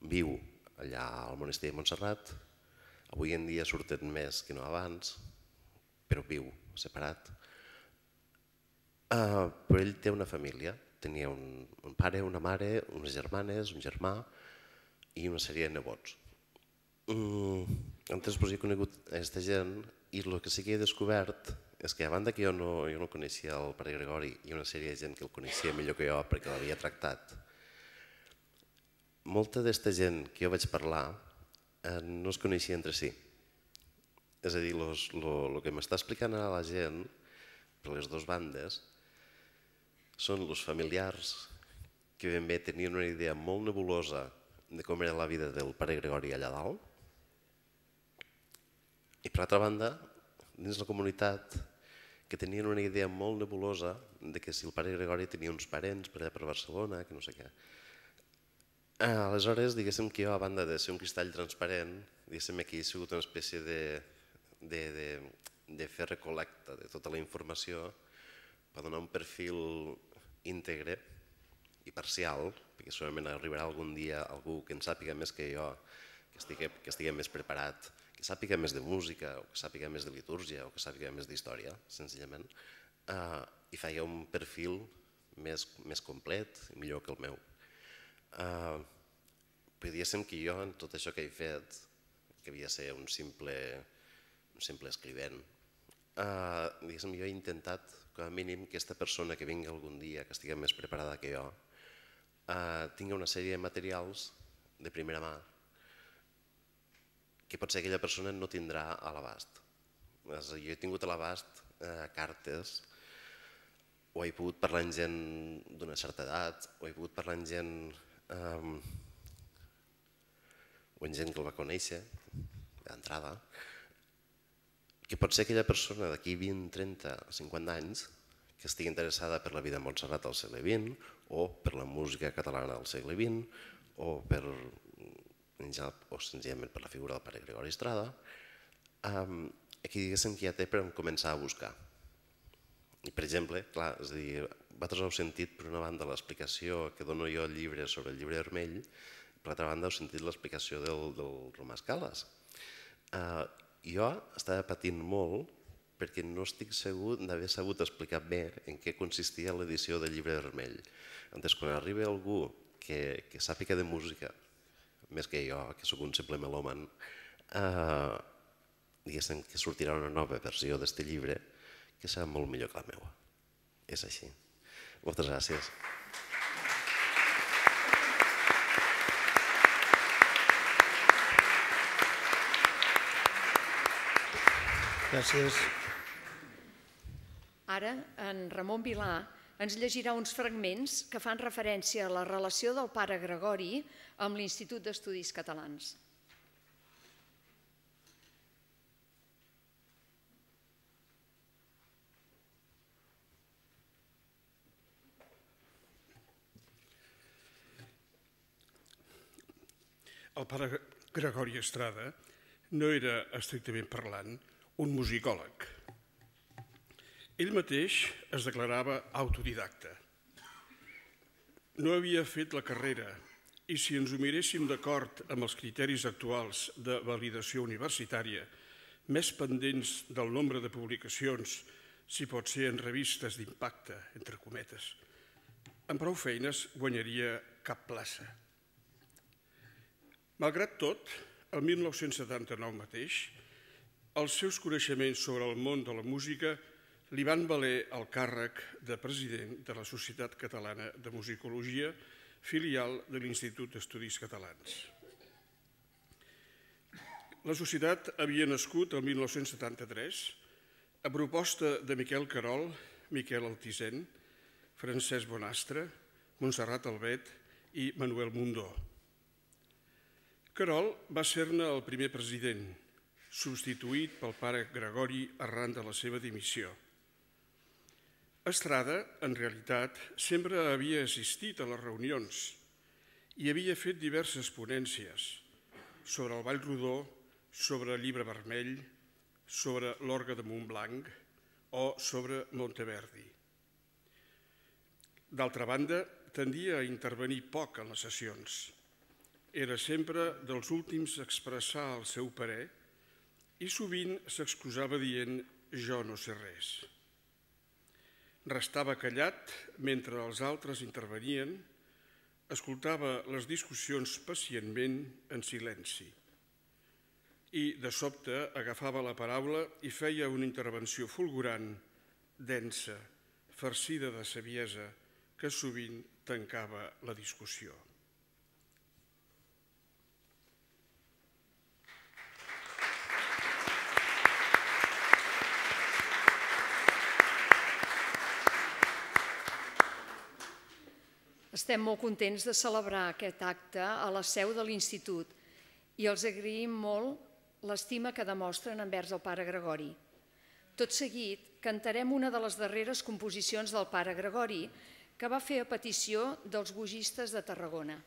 viu allà al monestir de Montserrat, avui en dia surten més que no abans, però viu separat. Uh, però ell té una família, tenia un, un pare, una mare, unes germanes, un germà i una sèrie de nebots. Mm, antes pues, he conegut aquesta gent i el que sí que he descobert és que a banda que jo no, jo no coneixia el pare Gregori i una sèrie de gent que el coneixia millor que jo perquè l'havia tractat, molta d'esta gent que jo vaig parlar eh, no es coneixia entre si. És a dir, el que m'està explicant a la gent, per les dues bandes, són els familiars que ben bé tenien una idea molt nebulosa de com era la vida del pare Gregori allà dalt, i per altra banda, dins la comunitat, que tenien una idea molt nebulosa de que si el pare Gregori tenia uns parents per allà per Barcelona, que no sé què. Eh, aleshores, diguéssim que jo, a banda de ser un cristall transparent, diguéssim que he sigut una espècie de, de, de, de fer recolecta de tota la informació per donar un perfil íntegre i parcial, perquè segurament arribarà algun dia algú que en sàpiga més que jo, que estigui, que estigui més preparat que sàpiga més de música, o que sàpiga més de litúrgia, o que sàpiga més d'història, senzillament, eh, i feia un perfil més, més complet i millor que el meu. Però diguéssim que jo, en tot això que he fet, que havia de ser un simple, un simple escrivent, eh, diguéssim, jo he intentat, com a mínim, que aquesta persona que vingui algun dia, que estigui més preparada que jo, eh, tingui una sèrie de materials de primera mà que potser aquella persona no tindrà a l'abast. Jo he tingut a l'abast eh, cartes, o he pogut parlar amb gent d'una certa edat, o he pogut parlar amb gent, eh, o amb gent que el va conèixer d'entrada, que pot ser aquella persona d'aquí 20, 30, 50 anys que estigui interessada per la vida de Montserrat al segle XX o per la música catalana al segle XX o per o senzillament per la figura del pare Gregori Estrada, um, aquí diguéssim que ja té per començar a buscar. I per exemple, clar, és a dir, vosaltres heu sentit per una banda l'explicació que dono jo al llibre sobre el llibre vermell, per l'altra banda heu sentit l'explicació del, del Romà Escales. Uh, jo estava patint molt perquè no estic segur d'haver sabut explicar bé en què consistia l'edició del llibre vermell. Entonces, quan arriba algú que, que sàpiga de música més que jo, que sóc un simple melòman, eh, diguéssim que sortirà una nova versió d'aquest llibre que serà molt millor que la meva. És així. Moltes gràcies. Gràcies. Ara, en Ramon Vilà ens llegirà uns fragments que fan referència a la relació del pare Gregori amb l'Institut d'Estudis Catalans. El pare Gregori Estrada no era, estrictament parlant, un musicòleg, ell mateix es declarava autodidacta. No havia fet la carrera i si ens ho miréssim d'acord amb els criteris actuals de validació universitària, més pendents del nombre de publicacions, si pot ser en revistes d'impacte, entre cometes, amb prou feines guanyaria cap plaça. Malgrat tot, el 1979 mateix, els seus coneixements sobre el món de la música li van valer el càrrec de president de la Societat Catalana de Musicologia, filial de l'Institut d'Estudis Catalans. La societat havia nascut el 1973 a proposta de Miquel Carol, Miquel Altisent, Francesc Bonastre, Montserrat Albet i Manuel Mundó. Carol va ser-ne el primer president, substituït pel pare Gregori arran de la seva dimissió. Estrada, en realitat, sempre havia assistit a les reunions i havia fet diverses ponències sobre el Vall Rodó, sobre el Llibre Vermell, sobre l'Orga de Montblanc o sobre Monteverdi. D'altra banda, tendia a intervenir poc en les sessions. Era sempre dels últims a expressar el seu parer i sovint s'excusava dient «jo no sé res». Restava callat mentre els altres intervenien, escoltava les discussions pacientment en silenci i, de sobte, agafava la paraula i feia una intervenció fulgurant, densa, farcida de saviesa, que sovint tancava la discussió. Estem molt contents de celebrar aquest acte a la seu de l'Institut i els agraïm molt l'estima que demostren envers el pare Gregori. Tot seguit, cantarem una de les darreres composicions del pare Gregori que va fer a petició dels bogistes de Tarragona.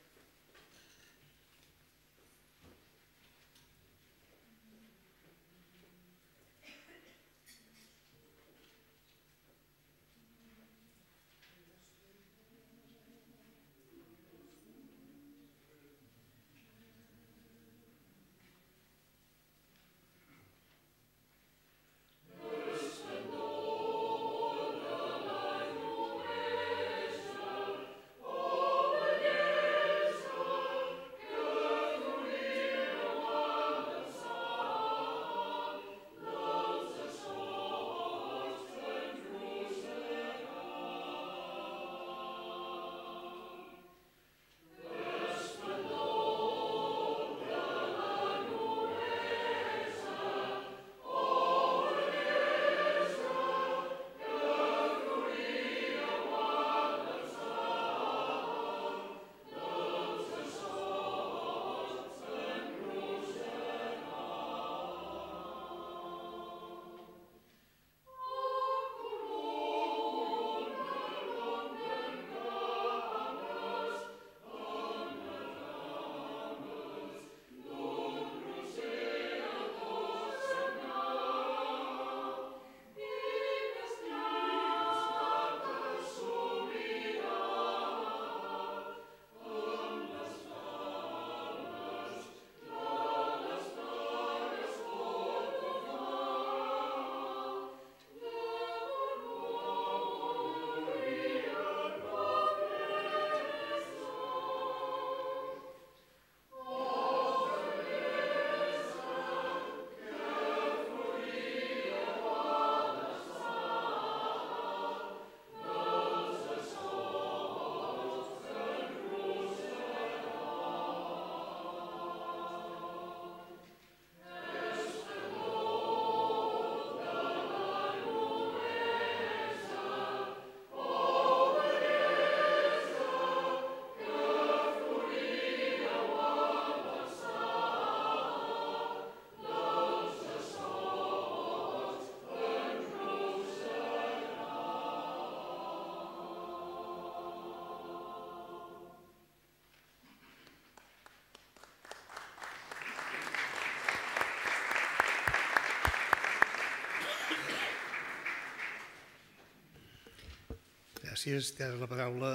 Gràcies. Té la paraula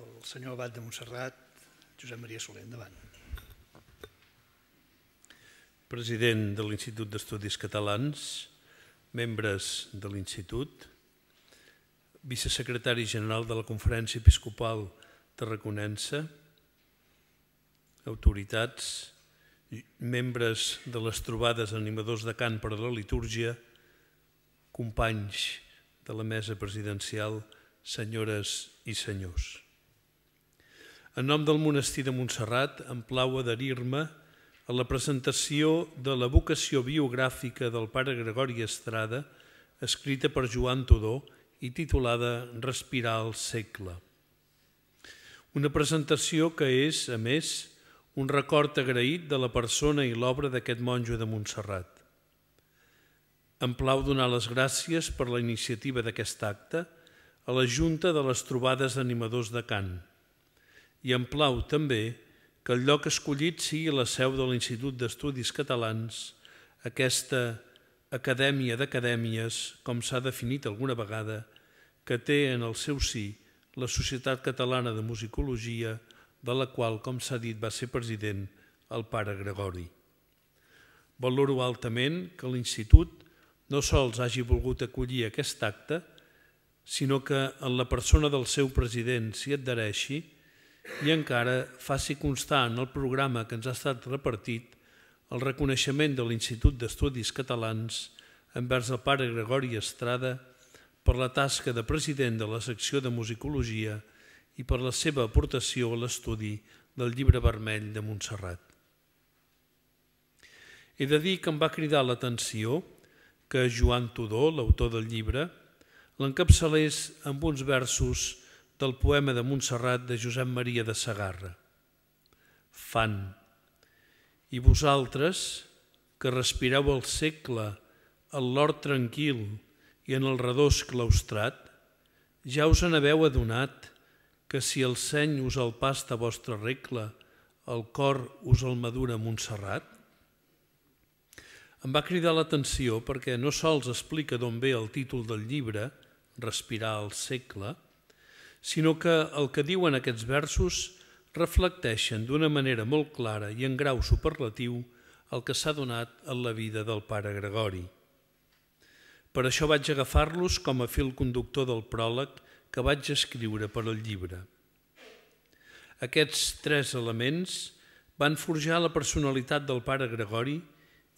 el senyor abat de Montserrat, Josep Maria Soler. Endavant. President de l'Institut d'Estudis Catalans, membres de l'Institut, vicesecretari general de la Conferència Episcopal Tarraconense, autoritats, membres de les trobades animadors de cant per a la litúrgia, companys de la mesa presidencial, senyores i senyors. En nom del monestir de Montserrat em plau adherir-me a la presentació de la vocació biogràfica del pare Gregori Estrada, escrita per Joan Todó i titulada Respirar el segle. Una presentació que és, a més, un record agraït de la persona i l'obra d'aquest monjo de Montserrat. Em plau donar les gràcies per la iniciativa d'aquest acte a la Junta de les Trobades d'Animadors de Cant i em plau també que el lloc escollit sigui la seu de l'Institut d'Estudis Catalans, aquesta acadèmia d'acadèmies, com s'ha definit alguna vegada, que té en el seu sí la Societat Catalana de Musicologia, de la qual, com s'ha dit, va ser president el pare Gregori. Valoro altament que l'Institut no sols hagi volgut acollir aquest acte, sinó que en la persona del seu president s'hi adhereixi i encara faci constar en el programa que ens ha estat repartit el reconeixement de l'Institut d'Estudis Catalans envers el pare Gregori Estrada per la tasca de president de la secció de musicologia i per la seva aportació a l'estudi del llibre vermell de Montserrat. He de dir que em va cridar l'atenció que Joan Tudor, l'autor del llibre, l'encapçalés amb uns versos del poema de Montserrat de Josep Maria de Sagarra. Fan. I vosaltres, que respireu el segle, el l'hort tranquil i en el redós claustrat, ja us n'haveu adonat que si el seny us el pasta vostra regla, el cor us el madura Montserrat? Em va cridar l'atenció perquè no sols explica d'on ve el títol del llibre, Respirar el segle, sinó que el que diuen aquests versos reflecteixen d'una manera molt clara i en grau superlatiu el que s'ha donat en la vida del pare Gregori. Per això vaig agafar-los com a fil conductor del pròleg que vaig escriure per al llibre. Aquests tres elements van forjar la personalitat del pare Gregori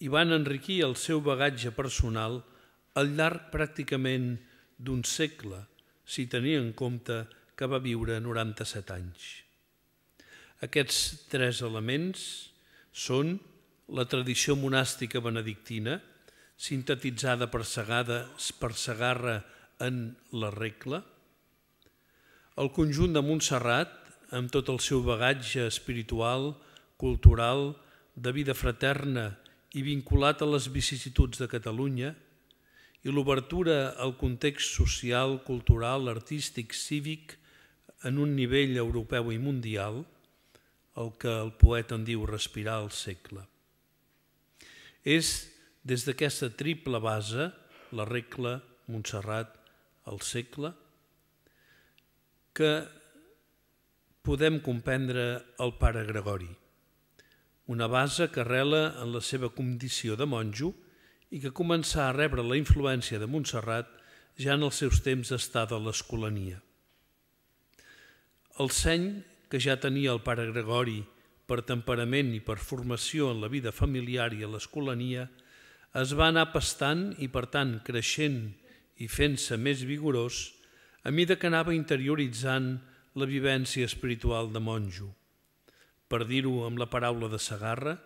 i van enriquir el seu bagatge personal al llarg pràcticament d'un segle, si tenia en compte que va viure 97 anys. Aquests tres elements són la tradició monàstica benedictina, sintetitzada per, Segada, Segarra en la regla, el conjunt de Montserrat, amb tot el seu bagatge espiritual, cultural, de vida fraterna i vinculat a les vicissituds de Catalunya, i l'obertura al context social, cultural, artístic, cívic en un nivell europeu i mundial, el que el poeta en diu respirar el segle. És des d'aquesta triple base, la regla, Montserrat, el segle, que podem comprendre el pare Gregori, una base que arrela en la seva condició de monjo i que començà a rebre la influència de Montserrat ja en els seus temps d'estar de l'escolania. El seny que ja tenia el pare Gregori per temperament i per formació en la vida familiar i a l'escolania es va anar pastant i, per tant, creixent i fent-se més vigorós a mida que anava interioritzant la vivència espiritual de monjo. Per dir-ho amb la paraula de Sagarra,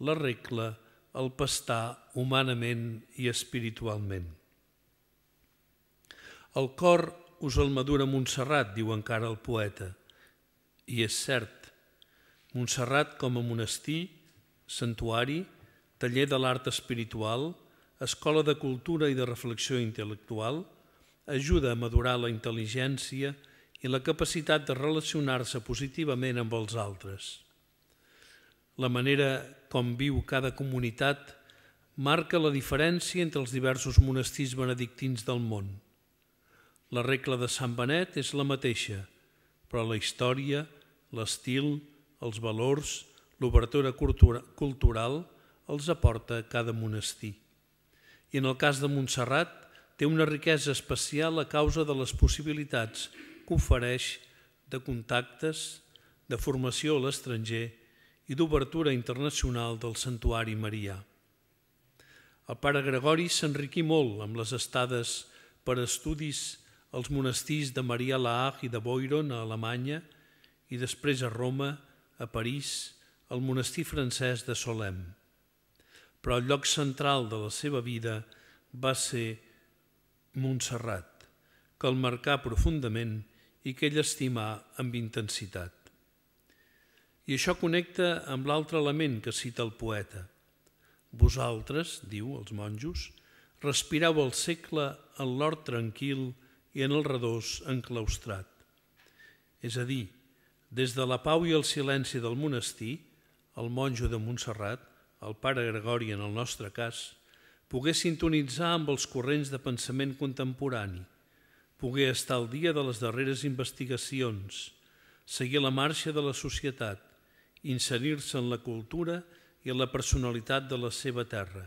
la regla, el pastar humanament i espiritualment. El cor us el madura Montserrat, diu encara el poeta, i és cert, Montserrat com a monestir, santuari, taller de l'art espiritual, escola de cultura i de reflexió intel·lectual, ajuda a madurar la intel·ligència i la capacitat de relacionar-se positivament amb els altres. La manera com viu cada comunitat marca la diferència entre els diversos monestirs benedictins del món. La regla de Sant Benet és la mateixa, però la història, l'estil, els valors, l'obertura cultural els aporta cada monestir. I en el cas de Montserrat, té una riquesa especial a causa de les possibilitats que ofereix de contactes, de formació a l'estranger i d'obertura internacional del Santuari Marià. El pare Gregori s'enriquí molt amb les estades per estudis als monestirs de Maria Laach i de Boiron a Alemanya i després a Roma, a París, al monestir francès de Solem. Però el lloc central de la seva vida va ser Montserrat, que el marcà profundament i que ell estimà amb intensitat. I això connecta amb l'altre element que cita el poeta. Vosaltres, diu els monjos, respireu el segle en l'hort tranquil i en el redós enclaustrat. És a dir, des de la pau i el silenci del monestir, el monjo de Montserrat, el pare Gregori en el nostre cas, pogués sintonitzar amb els corrents de pensament contemporani, pogué estar al dia de les darreres investigacions, seguir la marxa de la societat, inserir-se en la cultura i en la personalitat de la seva terra.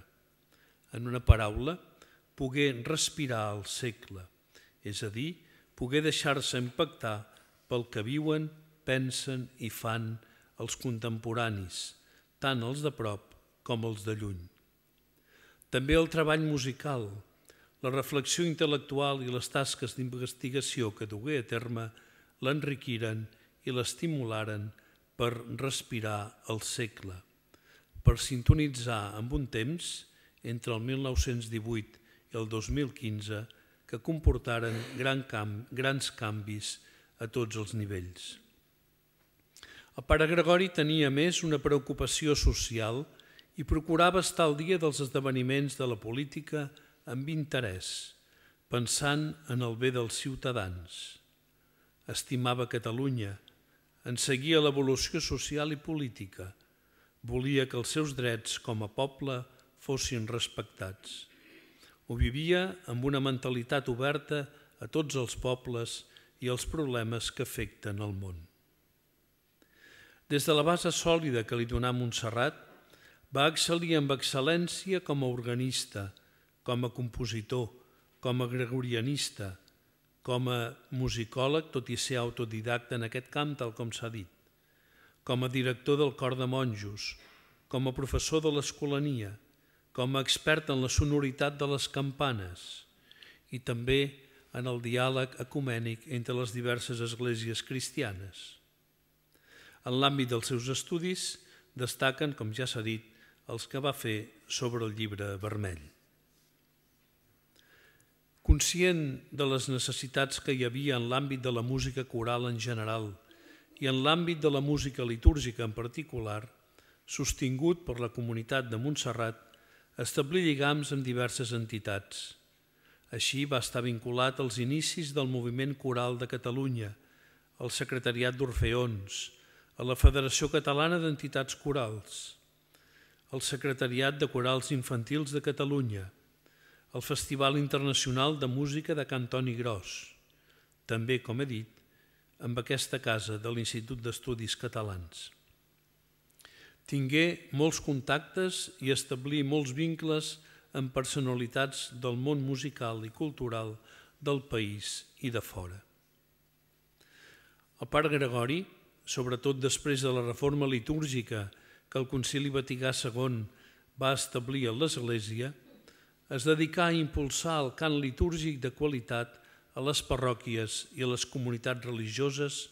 En una paraula, pogué respirar el segle, és a dir, pogué deixar-se impactar pel que viuen, pensen i fan els contemporanis, tant els de prop com els de lluny. També el treball musical, la reflexió intel·lectual i les tasques d'investigació que dugué a terme l'enriquiren i l'estimularen per respirar el segle, per sintonitzar amb un temps entre el 1918 i el 2015 que comportaren gran camp, grans canvis a tots els nivells. El pare Gregori tenia més una preocupació social i procurava estar al dia dels esdeveniments de la política amb interès, pensant en el bé dels ciutadans. Estimava Catalunya, en seguia l'evolució social i política, volia que els seus drets com a poble fossin respectats. Ho vivia amb una mentalitat oberta a tots els pobles i els problemes que afecten el món. Des de la base sòlida que li donà Montserrat, va excel·lir amb excel·lència com a organista, com a compositor, com a gregorianista, com a musicòleg, tot i ser autodidacta en aquest camp, tal com s'ha dit, com a director del cor de monjos, com a professor de l'escolania, com a expert en la sonoritat de les campanes i també en el diàleg ecumènic entre les diverses esglésies cristianes. En l'àmbit dels seus estudis destaquen, com ja s'ha dit, els que va fer sobre el llibre vermell. Conscient de les necessitats que hi havia en l'àmbit de la música coral en general i en l'àmbit de la música litúrgica en particular, sostingut per la comunitat de Montserrat, establí lligams amb diverses entitats. Així va estar vinculat als inicis del moviment coral de Catalunya, al Secretariat d'Orfeons, a la Federació Catalana d'Entitats Corals, al Secretariat de Corals Infantils de Catalunya, al Festival Internacional de Música de Cantoni Gros, també, com he dit, amb aquesta casa de l'Institut d'Estudis Catalans. Tingué molts contactes i establí molts vincles amb personalitats del món musical i cultural del país i de fora. El pare Gregori, sobretot després de la reforma litúrgica que el Concili Vaticà II va establir a l'Església, es dedicà a impulsar el cant litúrgic de qualitat a les parròquies i a les comunitats religioses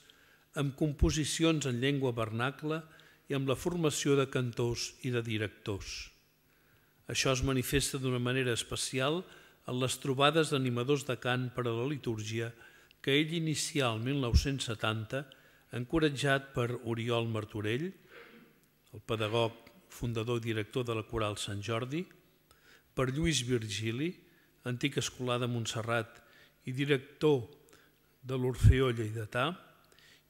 amb composicions en llengua vernacla i amb la formació de cantors i de directors. Això es manifesta d'una manera especial en les trobades d'animadors de cant per a la litúrgia que ell inicià el 1970, encoratjat per Oriol Martorell, el pedagog, fundador i director de la Coral Sant Jordi, per Lluís Virgili, antic escolar de Montserrat i director de l'Orfeó Lleidatà,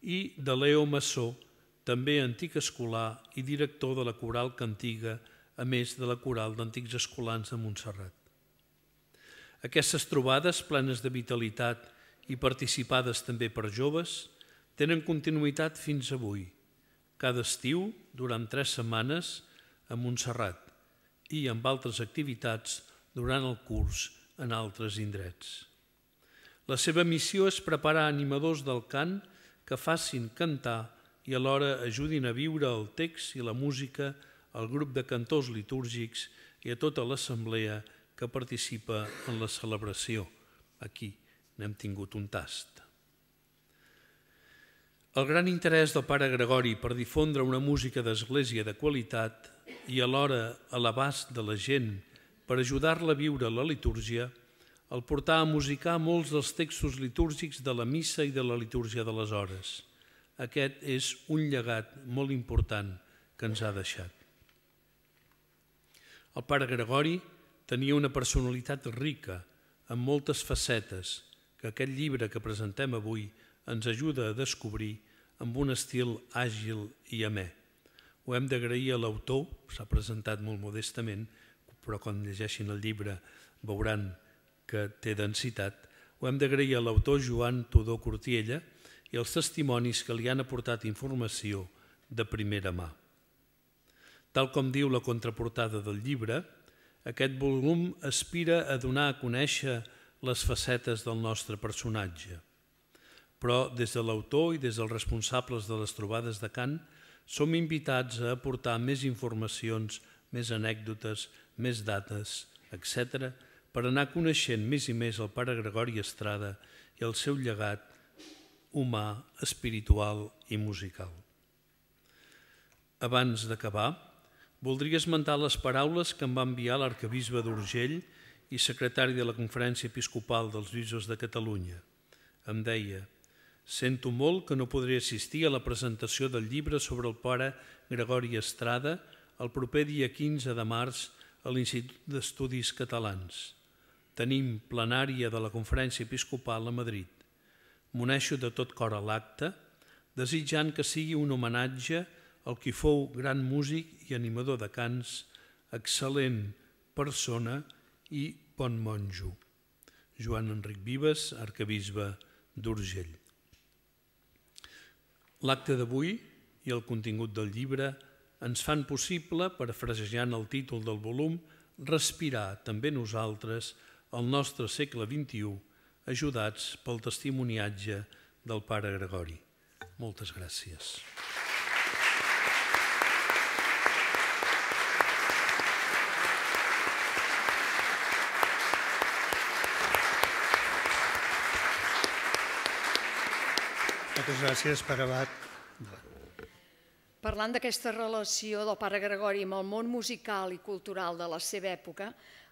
i de Leo Massó, també antic escolar i director de la Coral Cantiga, a més de la Coral d'Antics Escolans de Montserrat. Aquestes trobades, plenes de vitalitat i participades també per joves, tenen continuïtat fins avui, cada estiu, durant tres setmanes, a Montserrat i amb altres activitats durant el curs en altres indrets. La seva missió és preparar animadors del cant que facin cantar i alhora ajudin a viure el text i la música al grup de cantors litúrgics i a tota l'assemblea que participa en la celebració. Aquí n'hem tingut un tast. El gran interès del pare Gregori per difondre una música d'església de qualitat i alhora a l'abast de la gent per ajudar-la a viure la litúrgia, el portar a musicar molts dels textos litúrgics de la missa i de la litúrgia de les hores – aquest és un llegat molt important que ens ha deixat. El pare Gregori tenia una personalitat rica, amb moltes facetes, que aquest llibre que presentem avui ens ajuda a descobrir amb un estil àgil i amè. Ho hem d'agrair a l'autor, s'ha presentat molt modestament, però quan llegeixin el llibre veuran que té densitat. Ho hem d'agrair a l'autor Joan Tudor Cortiella i els testimonis que li han aportat informació de primera mà. Tal com diu la contraportada del llibre, aquest volum aspira a donar a conèixer les facetes del nostre personatge. Però des de l'autor i des dels responsables de les trobades de Cant som invitats a aportar més informacions, més anècdotes, més dates, etc., per anar coneixent més i més el pare Gregori Estrada i el seu llegat humà, espiritual i musical. Abans d'acabar, voldria esmentar les paraules que em va enviar l'arcabisbe d'Urgell i secretari de la Conferència Episcopal dels Bisbes de Catalunya. Em deia, sento molt que no podré assistir a la presentació del llibre sobre el pare Gregori Estrada el proper dia 15 de març a l'Institut d'Estudis Catalans. Tenim plenària de la Conferència Episcopal a Madrid. M'uneixo de tot cor a l'acte, desitjant que sigui un homenatge al qui fou gran músic i animador de cants, excel·lent persona i bon monjo. Joan Enric Vives, arcabisbe d'Urgell. L'acte d'avui i el contingut del llibre ens fan possible, parafrasejant el títol del volum, respirar també nosaltres el nostre segle XXI, ajudats pel testimoniatge del pare Gregori. Moltes gràcies. Moltes gràcies, pare Abat. Parlant d'aquesta relació del pare Gregori amb el món musical i cultural de la seva època,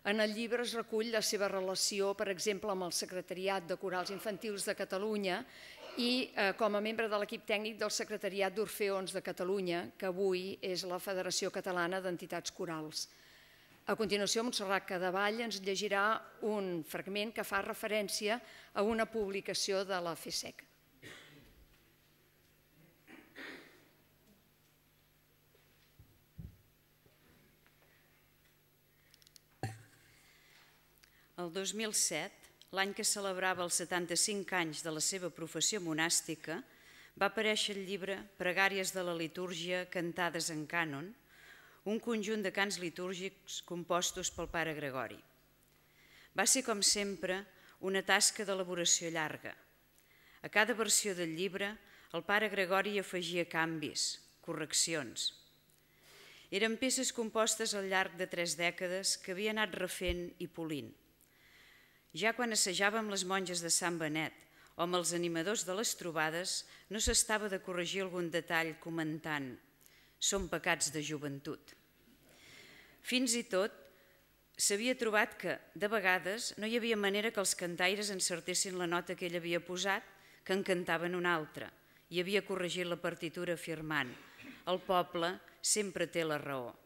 en el llibre es recull la seva relació, per exemple, amb el Secretariat de Corals Infantils de Catalunya i eh, com a membre de l'equip tècnic del Secretariat d'Orfeons de Catalunya, que avui és la Federació Catalana d'Entitats Corals. A continuació, Montserrat Cadavall ens llegirà un fragment que fa referència a una publicació de la FESEC. El 2007, l'any que celebrava els 75 anys de la seva professió monàstica, va aparèixer el llibre Pregàries de la litúrgia cantades en cànon, un conjunt de cants litúrgics compostos pel pare Gregori. Va ser, com sempre, una tasca d'elaboració llarga. A cada versió del llibre, el pare Gregori afegia canvis, correccions. Eren peces compostes al llarg de tres dècades que havia anat refent i polint. Ja quan assajàvem les monges de Sant Benet o amb els animadors de les trobades, no s'estava de corregir algun detall comentant «Són pecats de joventut». Fins i tot s'havia trobat que, de vegades, no hi havia manera que els cantaires encertessin la nota que ell havia posat, que en cantaven una altra, i havia corregit la partitura afirmant «El poble sempre té la raó».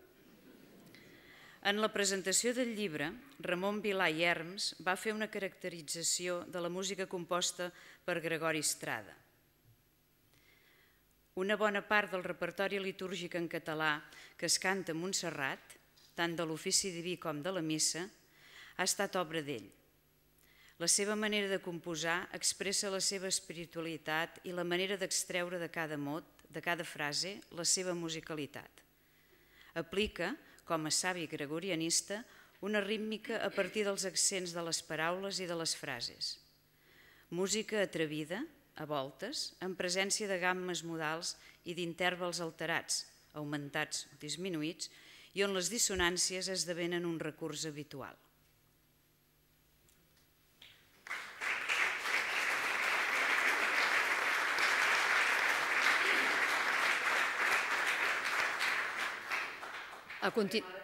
En la presentació del llibre, Ramon Vilà i Herms va fer una caracterització de la música composta per Gregori Estrada. Una bona part del repertori litúrgic en català que es canta a Montserrat, tant de l'ofici diví com de la missa, ha estat obra d'ell. La seva manera de composar expressa la seva espiritualitat i la manera d'extreure de cada mot, de cada frase, la seva musicalitat. Aplica, com a savi gregorianista, una rítmica a partir dels accents de les paraules i de les frases. Música atrevida, a voltes, en presència de gammes modals i d'intervals alterats, augmentats o disminuïts, i on les dissonàncies esdevenen un recurs habitual. A continuació...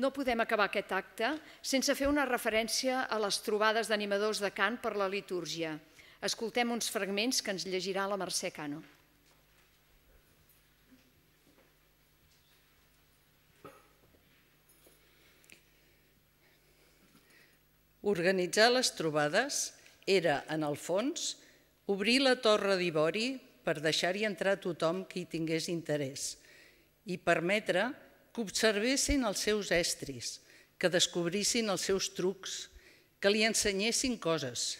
no podem acabar aquest acte sense fer una referència a les trobades d'animadors de cant per la litúrgia. Escoltem uns fragments que ens llegirà la Mercè Cano. Organitzar les trobades era, en el fons, obrir la torre d'Ivori per deixar-hi entrar tothom que hi tingués interès i permetre que observessin els seus estris, que descobrissin els seus trucs, que li ensenyessin coses,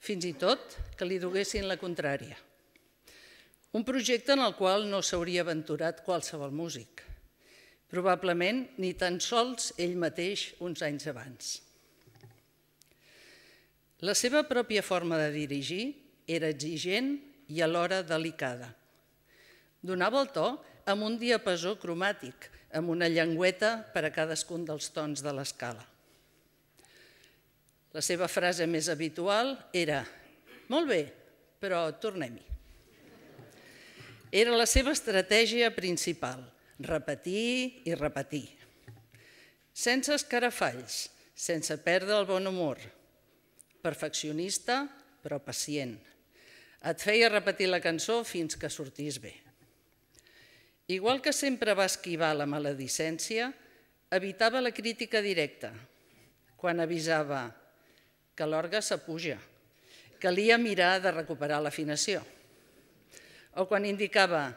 fins i tot que li duguessin la contrària. Un projecte en el qual no s'hauria aventurat qualsevol músic, probablement ni tan sols ell mateix uns anys abans. La seva pròpia forma de dirigir era exigent i alhora delicada. Donava el to amb un diapasó cromàtic, amb una llengüeta per a cadascun dels tons de l'escala. La seva frase més habitual era «Molt bé, però tornem-hi». Era la seva estratègia principal, repetir i repetir. Sense escarafalls, sense perdre el bon humor, perfeccionista però pacient. Et feia repetir la cançó fins que sortís bé. Igual que sempre va esquivar la maledicència, evitava la crítica directa, quan avisava que l'orga s'apuja, calia mirar de recuperar l'afinació. O quan indicava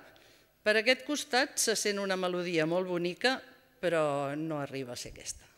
per aquest costat se sent una melodia molt bonica, però no arriba a ser aquesta.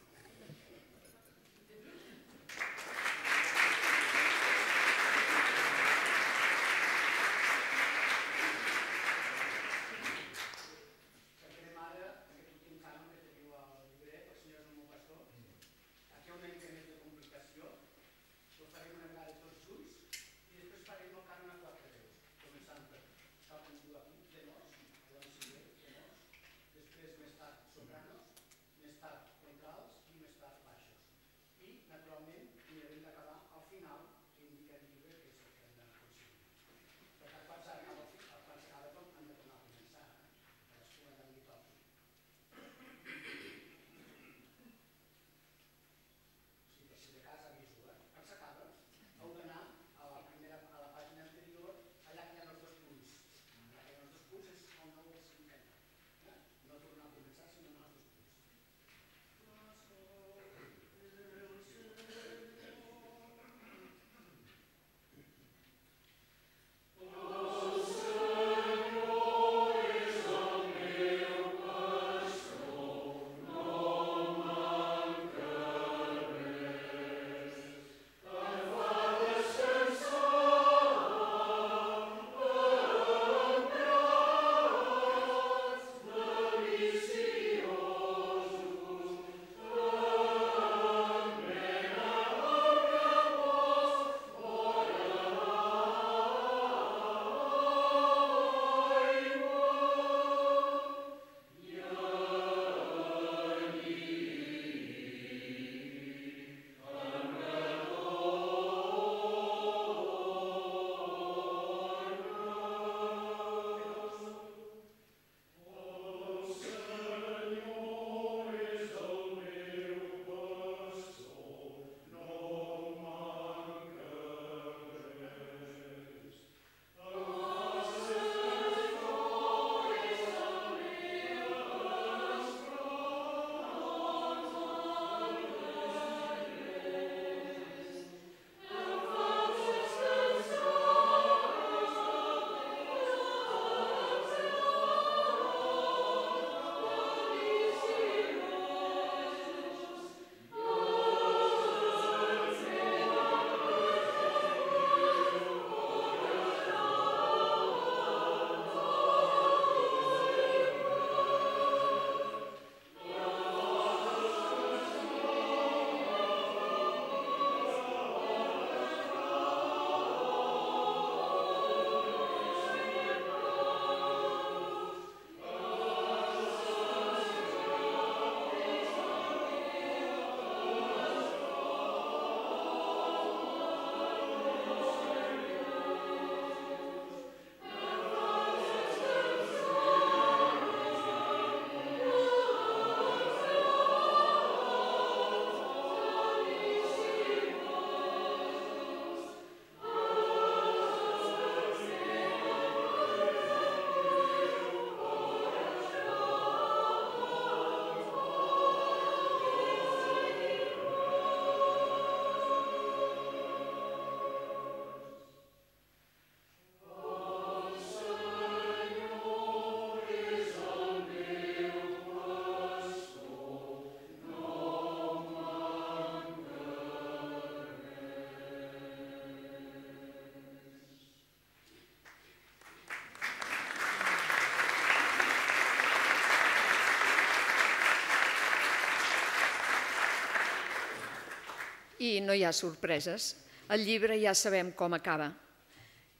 I no hi ha sorpreses. El llibre ja sabem com acaba.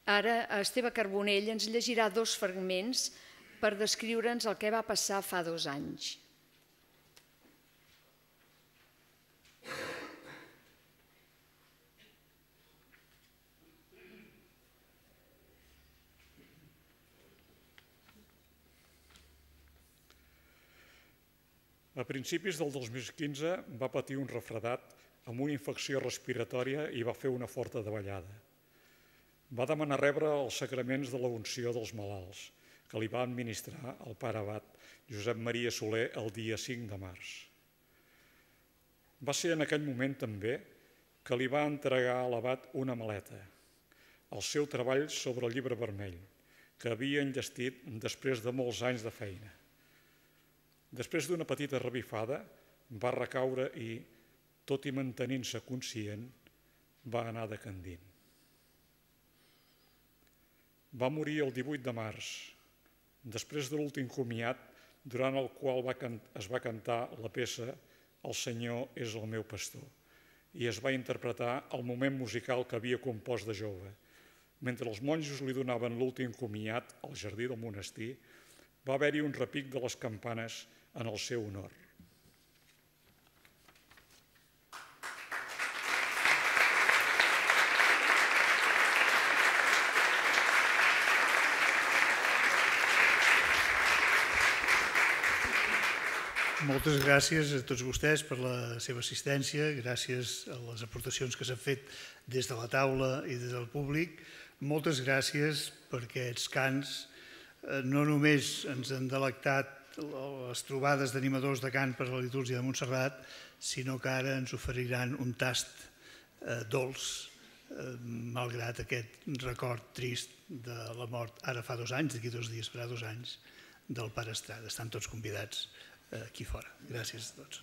Ara Esteve Carbonell ens llegirà dos fragments per descriure'ns el que va passar fa dos anys. A principis del 2015 va patir un refredat amb una infecció respiratòria i va fer una forta davallada. Va demanar rebre els sacraments de la unció dels malalts, que li va administrar el pare abat Josep Maria Soler el dia 5 de març. Va ser en aquell moment també que li va entregar a l'abat una maleta, el seu treball sobre el llibre vermell, que havia enllestit després de molts anys de feina. Després d'una petita revifada, va recaure i, tot i mantenint-se conscient, va anar decandint. Va morir el 18 de març, després de l'últim comiat, durant el qual va es va cantar la peça El Senyor és el meu pastor i es va interpretar el moment musical que havia compost de jove. Mentre els monjos li donaven l'últim comiat al jardí del monestir, va haver-hi un repic de les campanes en el seu honor. Moltes gràcies a tots vostès per la seva assistència, gràcies a les aportacions que s'han fet des de la taula i des del públic. Moltes gràcies per aquests cants. Eh, no només ens han delectat les trobades d'animadors de cant per a la litúrgia de Montserrat, sinó que ara ens oferiran un tast eh, dolç, eh, malgrat aquest record trist de la mort ara fa dos anys, d'aquí dos dies farà dos anys, del pare Estrada. Estan tots convidats aquí fora. Gràcies a tots.